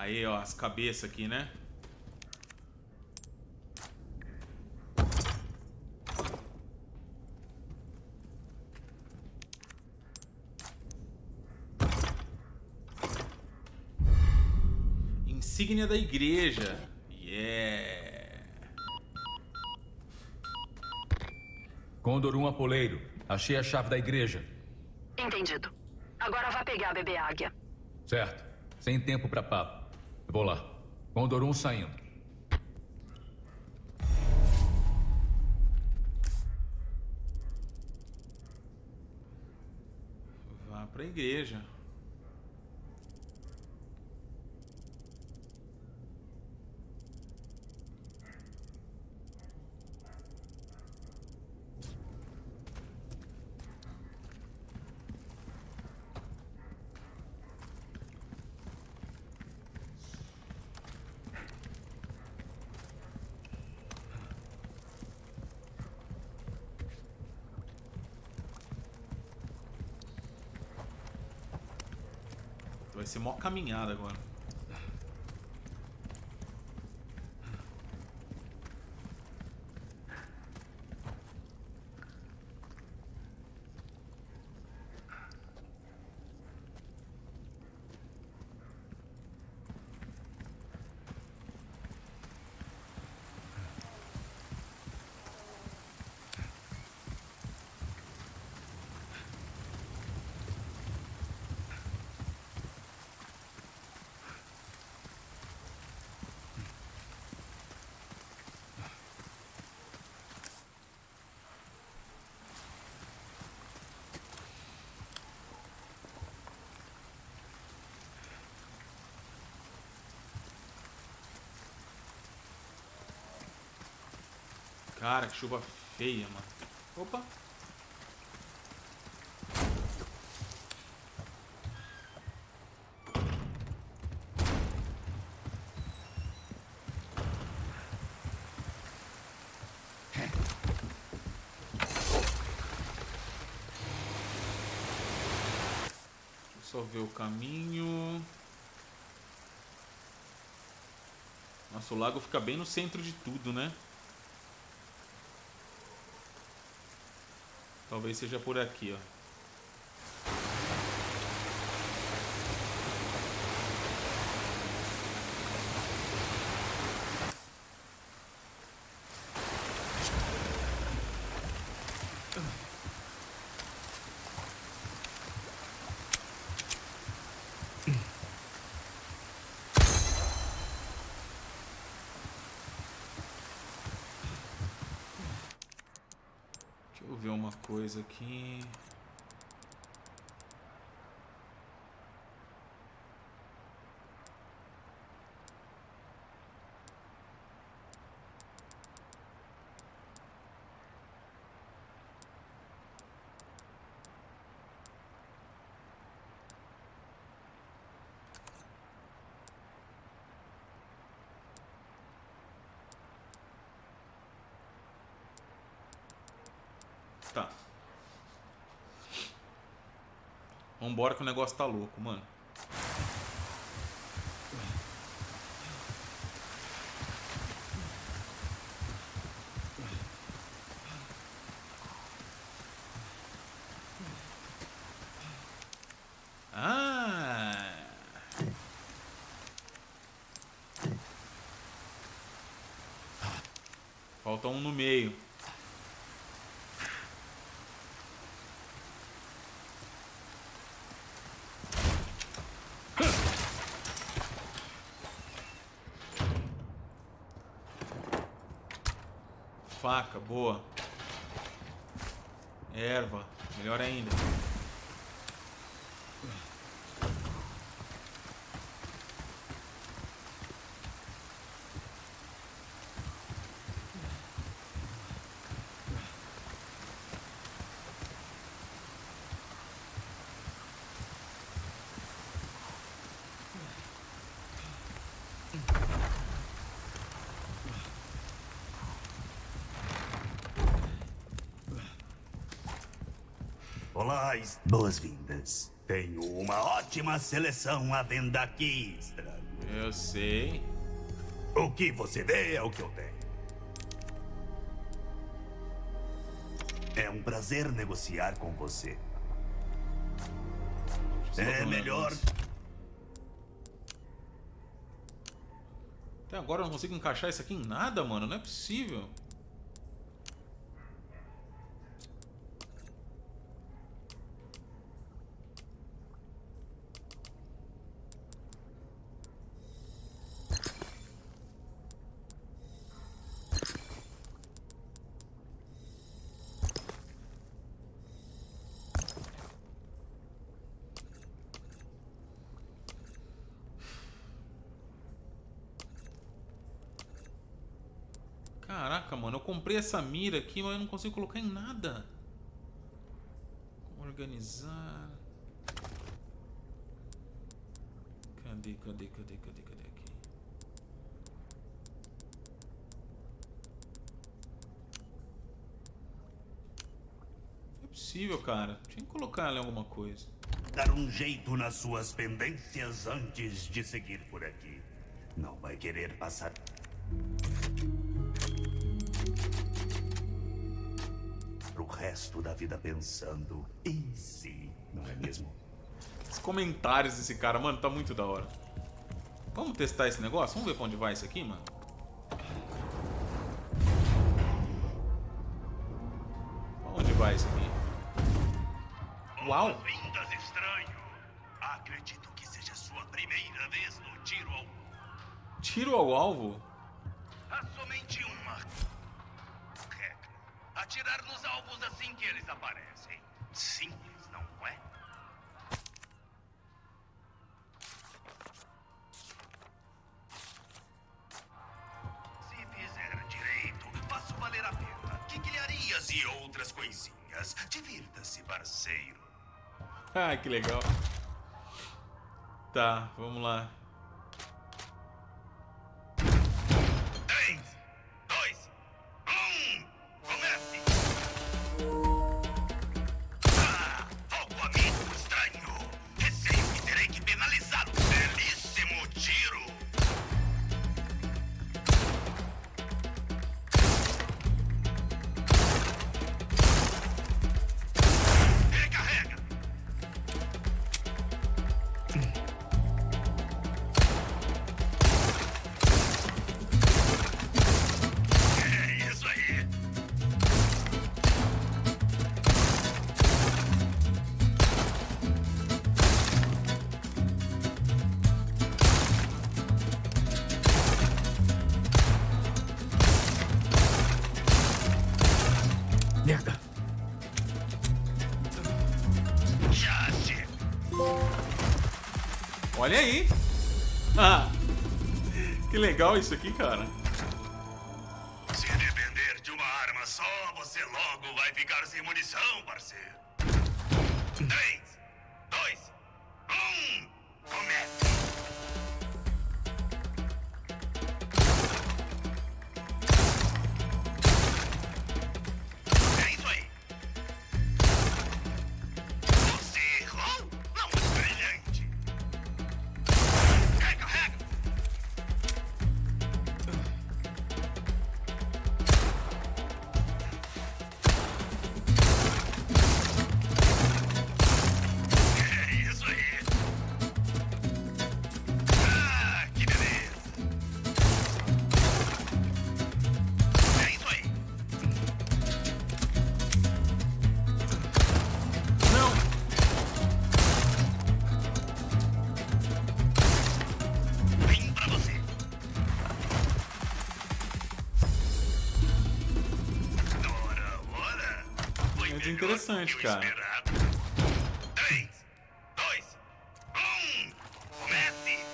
Aí, ó, as cabeças aqui, né? Insígnia da igreja. Yeah. Condor 1 Apoleiro. Achei a chave da igreja. Entendido. Agora vá pegar a bebê águia. Certo. Sem tempo pra papo. Vou lá. Condor 1 saindo. Vá pra igreja. Vai ser mó caminhada agora. Chuva feia, mano. Opa. Só ver o caminho. Nossa, o lago fica bem no centro de tudo, né? Talvez seja por aqui, ó. Deixa eu ver uma coisa aqui. Tá. Vambora que o negócio tá louco, mano. Ah! Falta um no meio. Faca, boa. Erva, melhor ainda. Boas-vindas. Tenho uma ótima seleção à venda aqui, estranho. Eu sei. O que você vê é o que eu tenho. É um prazer negociar com você. É melhor. Até agora eu não consigo encaixar isso aqui em nada, mano. Não é possível. Caraca, mano, eu comprei essa mira aqui, mas eu não consigo colocar em nada. Organizar? Cadê, cadê, cadê, cadê, cadê aqui? Não é possível, cara. Tinha que colocar ali alguma coisa. Dar um jeito nas suas pendências antes de seguir por aqui. Não vai querer passar. Resto da vida pensando. E se, não é mesmo? Os comentários desse cara, mano, tá muito da hora. Vamos testar esse negócio? Vamos ver pra onde vai isso aqui, mano? Pra onde vai isso aqui? Uau! Boas-vindas, estranho. Acredito que seja sua primeira vez no tiro ao. Tiro ao alvo? Alvos assim que eles aparecem. Simples, não é? Se fizer direito, faço valer a pena. Quiquilharias e outras coisinhas. Divirta-se, parceiro. Ah, que legal. Tá, vamos lá. Isso aqui, cara. Interessante, cara. Três, dois, um, comece!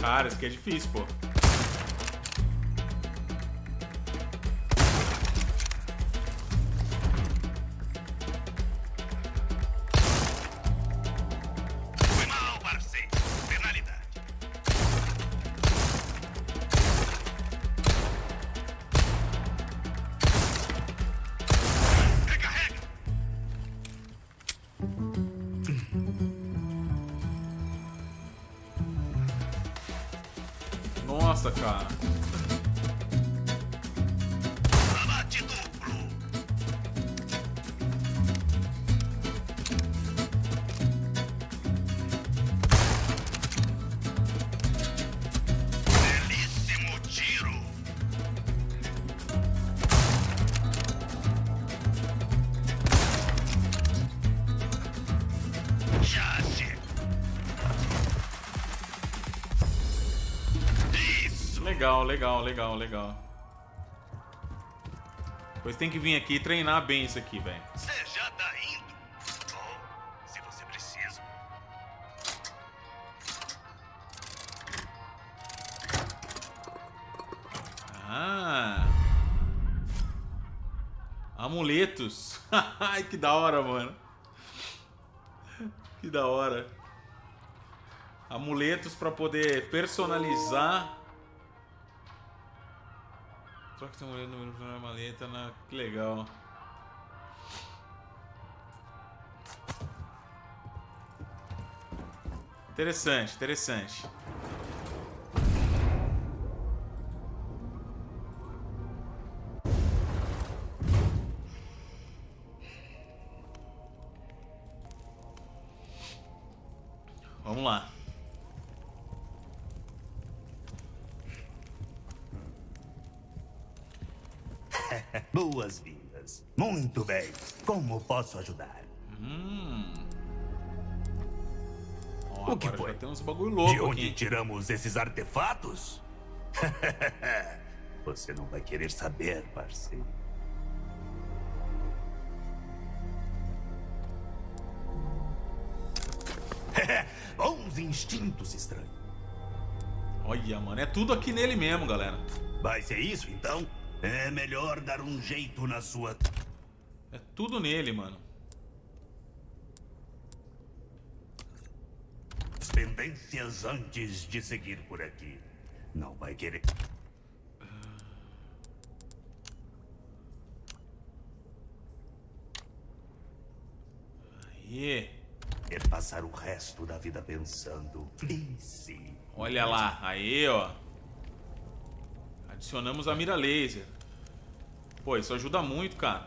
Cara, isso aqui é difícil, pô. Nossa, Legal, legal, legal, legal. Pois tem que vir aqui e treinar bem isso aqui, velho. Você já tá indo? Bom, se você precisa. Ah. Amuletos. <laughs> Ai, que da hora, mano. Que da hora. Amuletos pra poder personalizar. Troca seu amuleto no número da maleta na. Que legal. Interessante, interessante. Vamos lá. Boas-vindas. Muito bem. Como posso ajudar? Ó, O que foi? tem uns bagulho De louco onde aqui. tiramos esses artefatos? <laughs> Você não vai querer saber, parceiro. <laughs> Bons instintos estranhos. Olha, mano, é tudo aqui nele mesmo, galera. Vai ser isso, então? É melhor dar um jeito na sua. É tudo nele, mano. tendências antes de seguir por aqui. Não vai querer. Aí. Quer passar o resto da vida pensando. E se? Olha lá, aí, ó. Adicionamos a mira laser. Pô, isso ajuda muito, cara.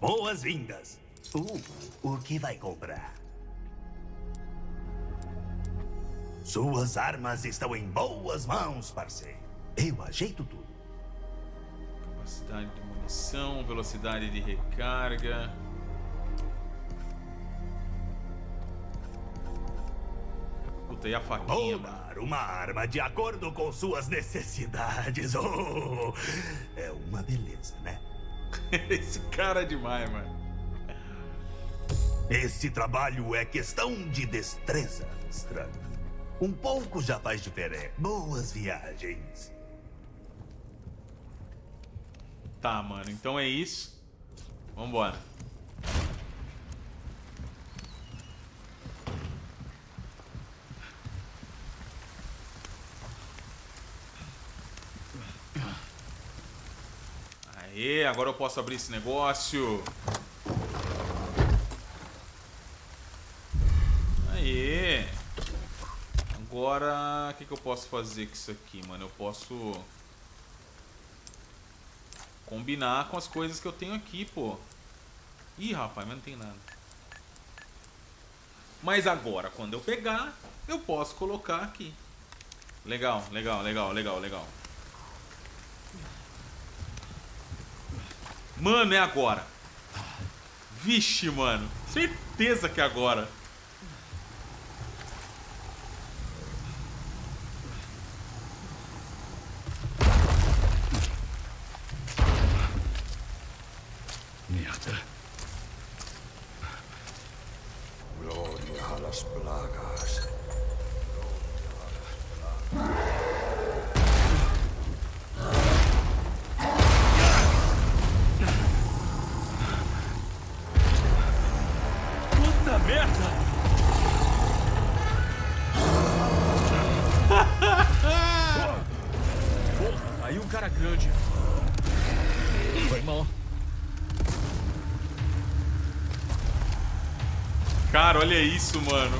Boas-vindas! Uh, o que vai comprar? Suas armas estão em boas mãos, parceiro. Eu ajeito tudo. Capacidade de munição, velocidade de recarga. E a faquinha, dar uma arma de acordo com suas necessidades. <laughs> Oh, é uma beleza, né? <laughs> Esse cara é demais, mano. Esse trabalho é questão de destreza, estranho. Um pouco já faz diferença. Boas viagens. Tá, mano, então é isso. Vambora. Aê, agora eu posso abrir esse negócio. Aê. Agora, o que, que eu posso fazer com isso aqui, mano? Eu posso combinar com as coisas que eu tenho aqui, pô. Ih, rapaz, mas não tem nada. Mas agora, quando eu pegar, eu posso colocar aqui. Legal, legal, legal, legal, legal. Mano, é agora. Vixe, mano. Certeza que é agora. olha isso, mano.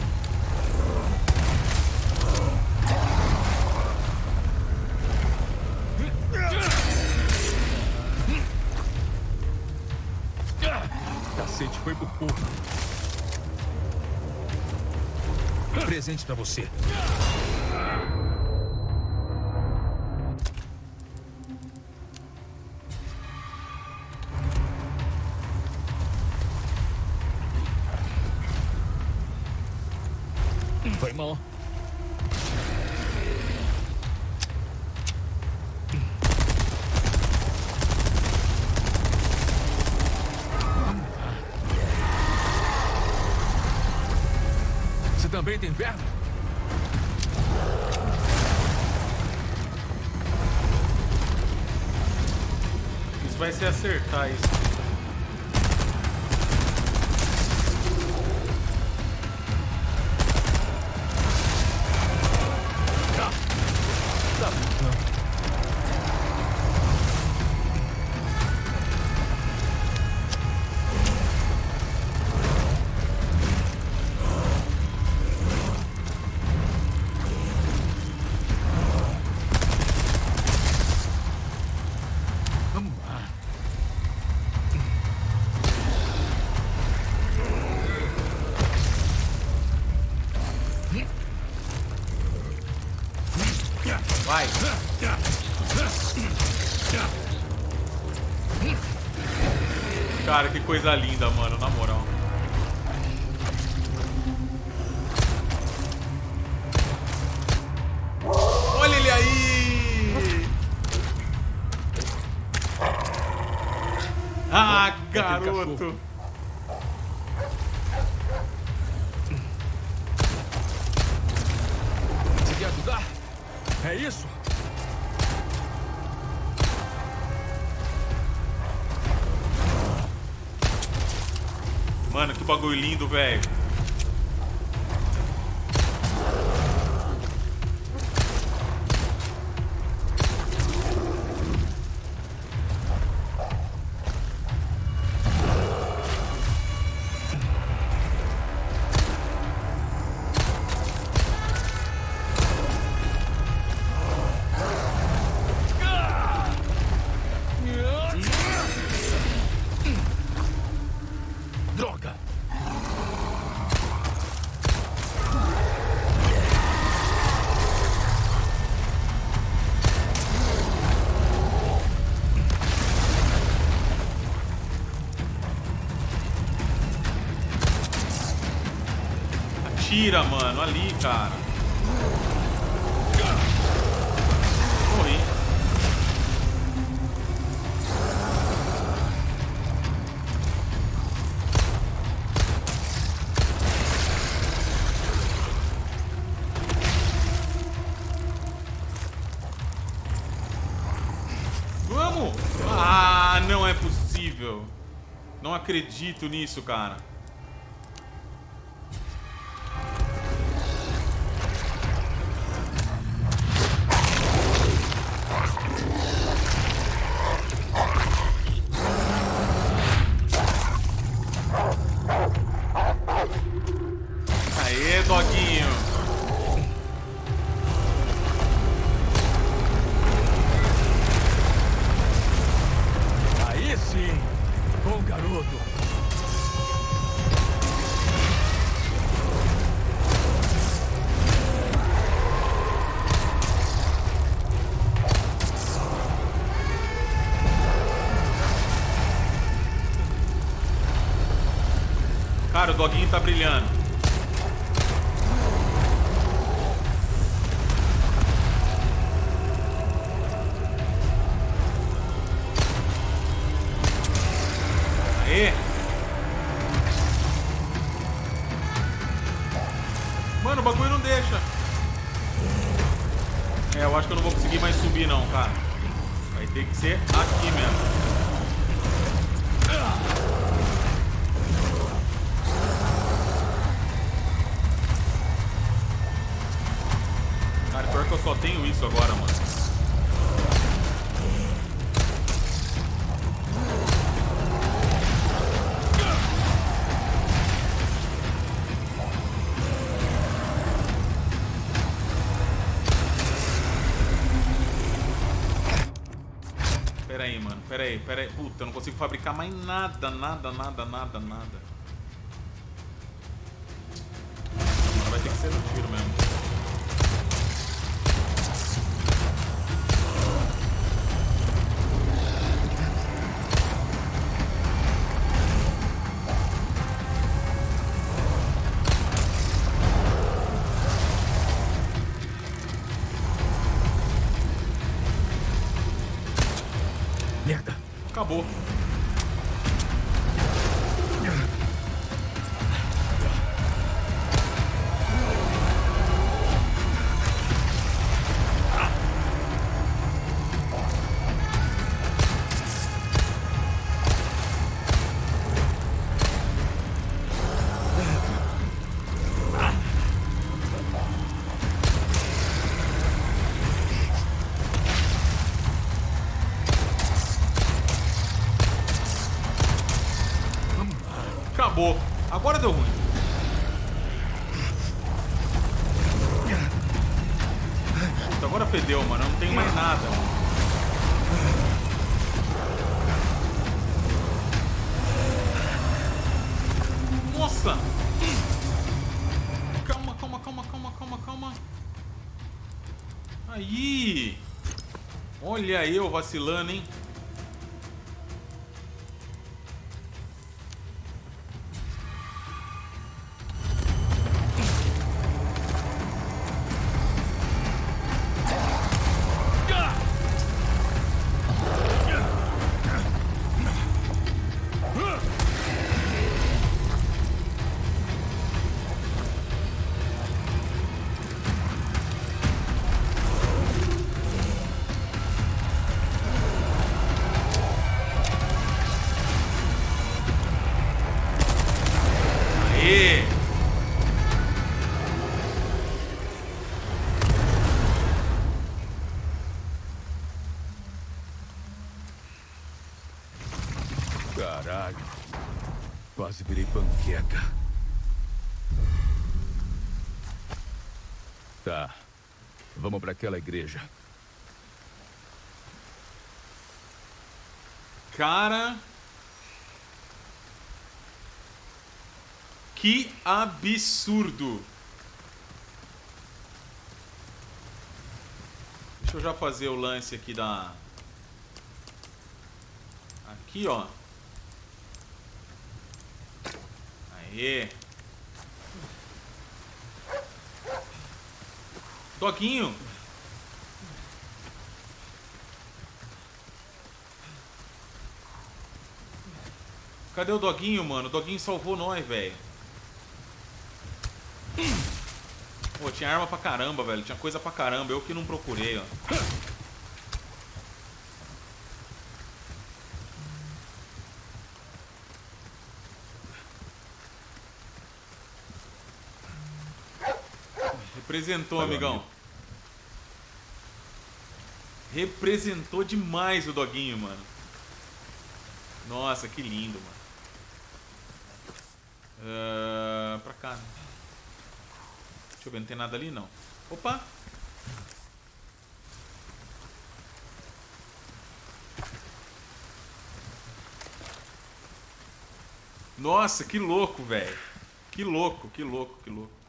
Cacete, foi pro pouco. Presente pra você. Yeah. coisa linda, mano, na moral. Olha ele aí! Ah, garoto! Você quer ajudar? É isso? bagulho lindo, velho. muito nisso, cara. peraí, aí. Puta, eu não consigo fabricar mais nada, nada, nada, nada, nada. Olha eu vacilando, hein? Aquela igreja. Cara. Que absurdo. Deixa eu já fazer o lance aqui da. Aqui, ó. Aê. Doguinho. Cadê o Doguinho, mano? O Doguinho salvou nós, velho. Pô, tinha arma pra caramba, velho. Tinha coisa pra caramba. Eu que não procurei, ó. Representou, Valeu, amigão. amigo. Representou demais o doguinho, mano. Nossa, que lindo, mano. Ah, pra cá. Deixa eu ver, não tem nada ali não. Opa! Nossa, que louco, velho. Que louco, que louco, que louco.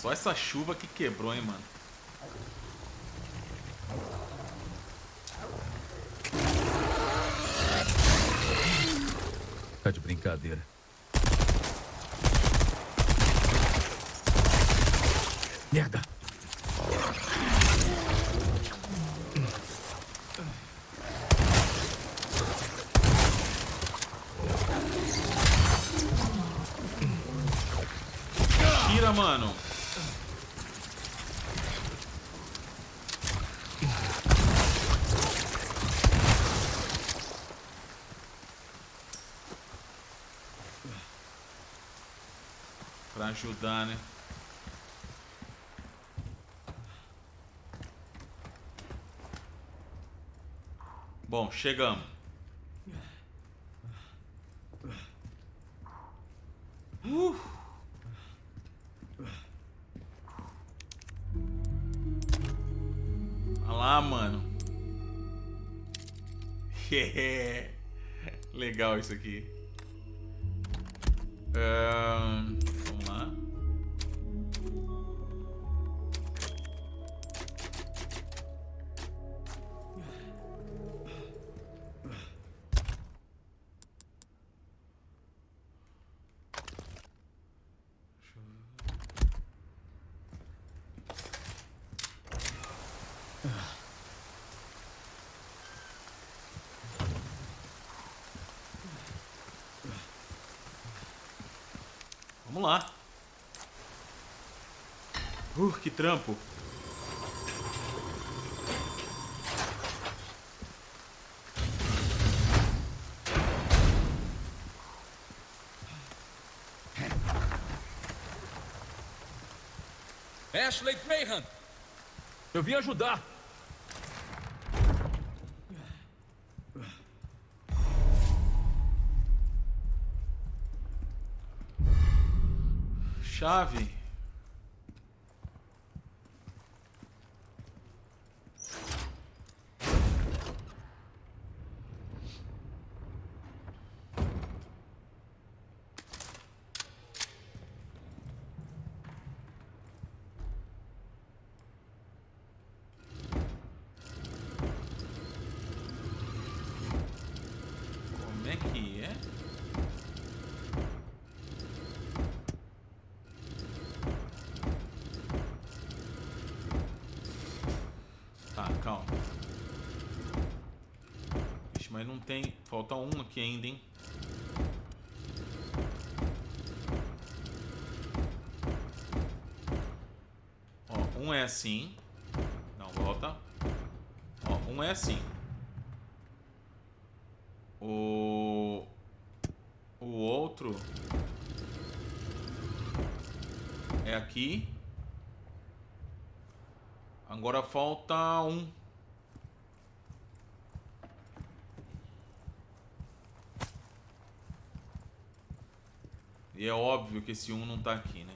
Só essa chuva que quebrou, hein, mano. Tá de brincadeira. Merda! dá, né? Bom, chegamos. Uh. Olha lá, mano. <laughs> É. Legal isso aqui. Que trampo. Ashley Graham! Eu vim ajudar. Chave. Como é que é? Tá, calma. Ixi, mas não tem. Falta um aqui ainda, hein? Ó, um é assim. Não, volta. Ó, um é assim. O. O outro. É aqui. Agora falta um. E é óbvio que esse um não tá aqui, né?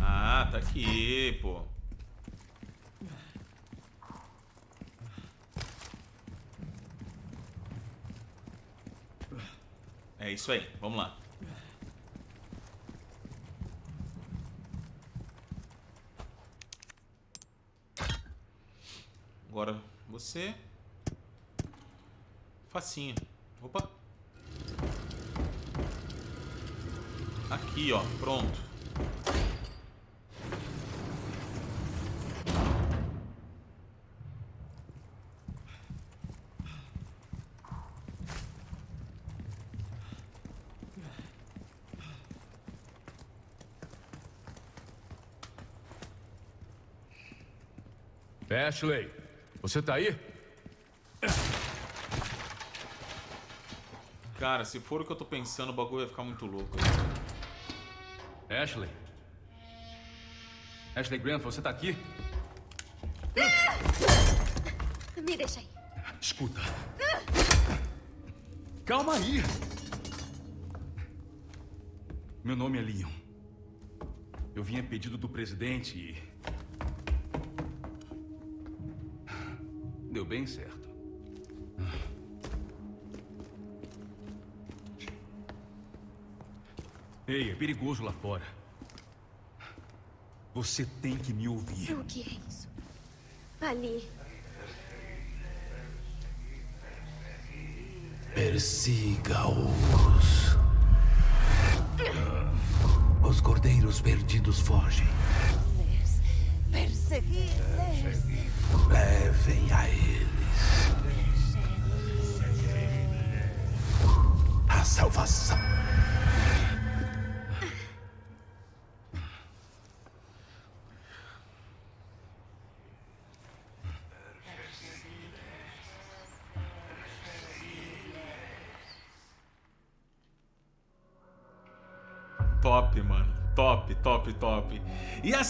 Ah, tá aqui, pô. É isso aí, vamos lá. Agora você. Facinho. Opa. Aqui, ó. Pronto. Ashley, você tá aí? Cara, se for o que eu tô pensando, o bagulho vai ficar muito louco. Ashley? Ashley Graham, você tá aqui? Me deixa aí. Escuta. Calma aí. Meu nome é Leon. Eu vim a pedido do presidente e. Deu bem certo. Ei, é perigoso lá fora. Você tem que me ouvir. O que é isso? Ali. Persiga-os. Os cordeiros perdidos fogem. Levem a eles a salvação.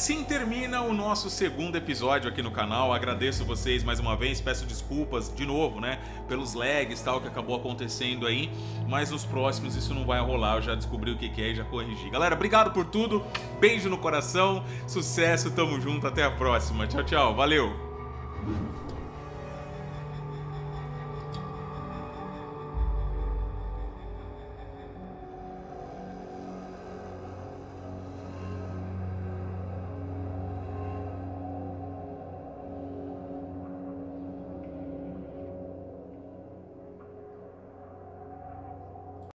Assim termina o nosso segundo episódio aqui no canal. Agradeço vocês mais uma vez, peço desculpas de novo, né, pelos lags tal que acabou acontecendo aí, mas nos próximos isso não vai rolar. Eu já descobri o que que é e já corrigi. Galera, obrigado por tudo. Beijo no coração. Sucesso, tamo junto, até a próxima. Tchau, tchau. Valeu.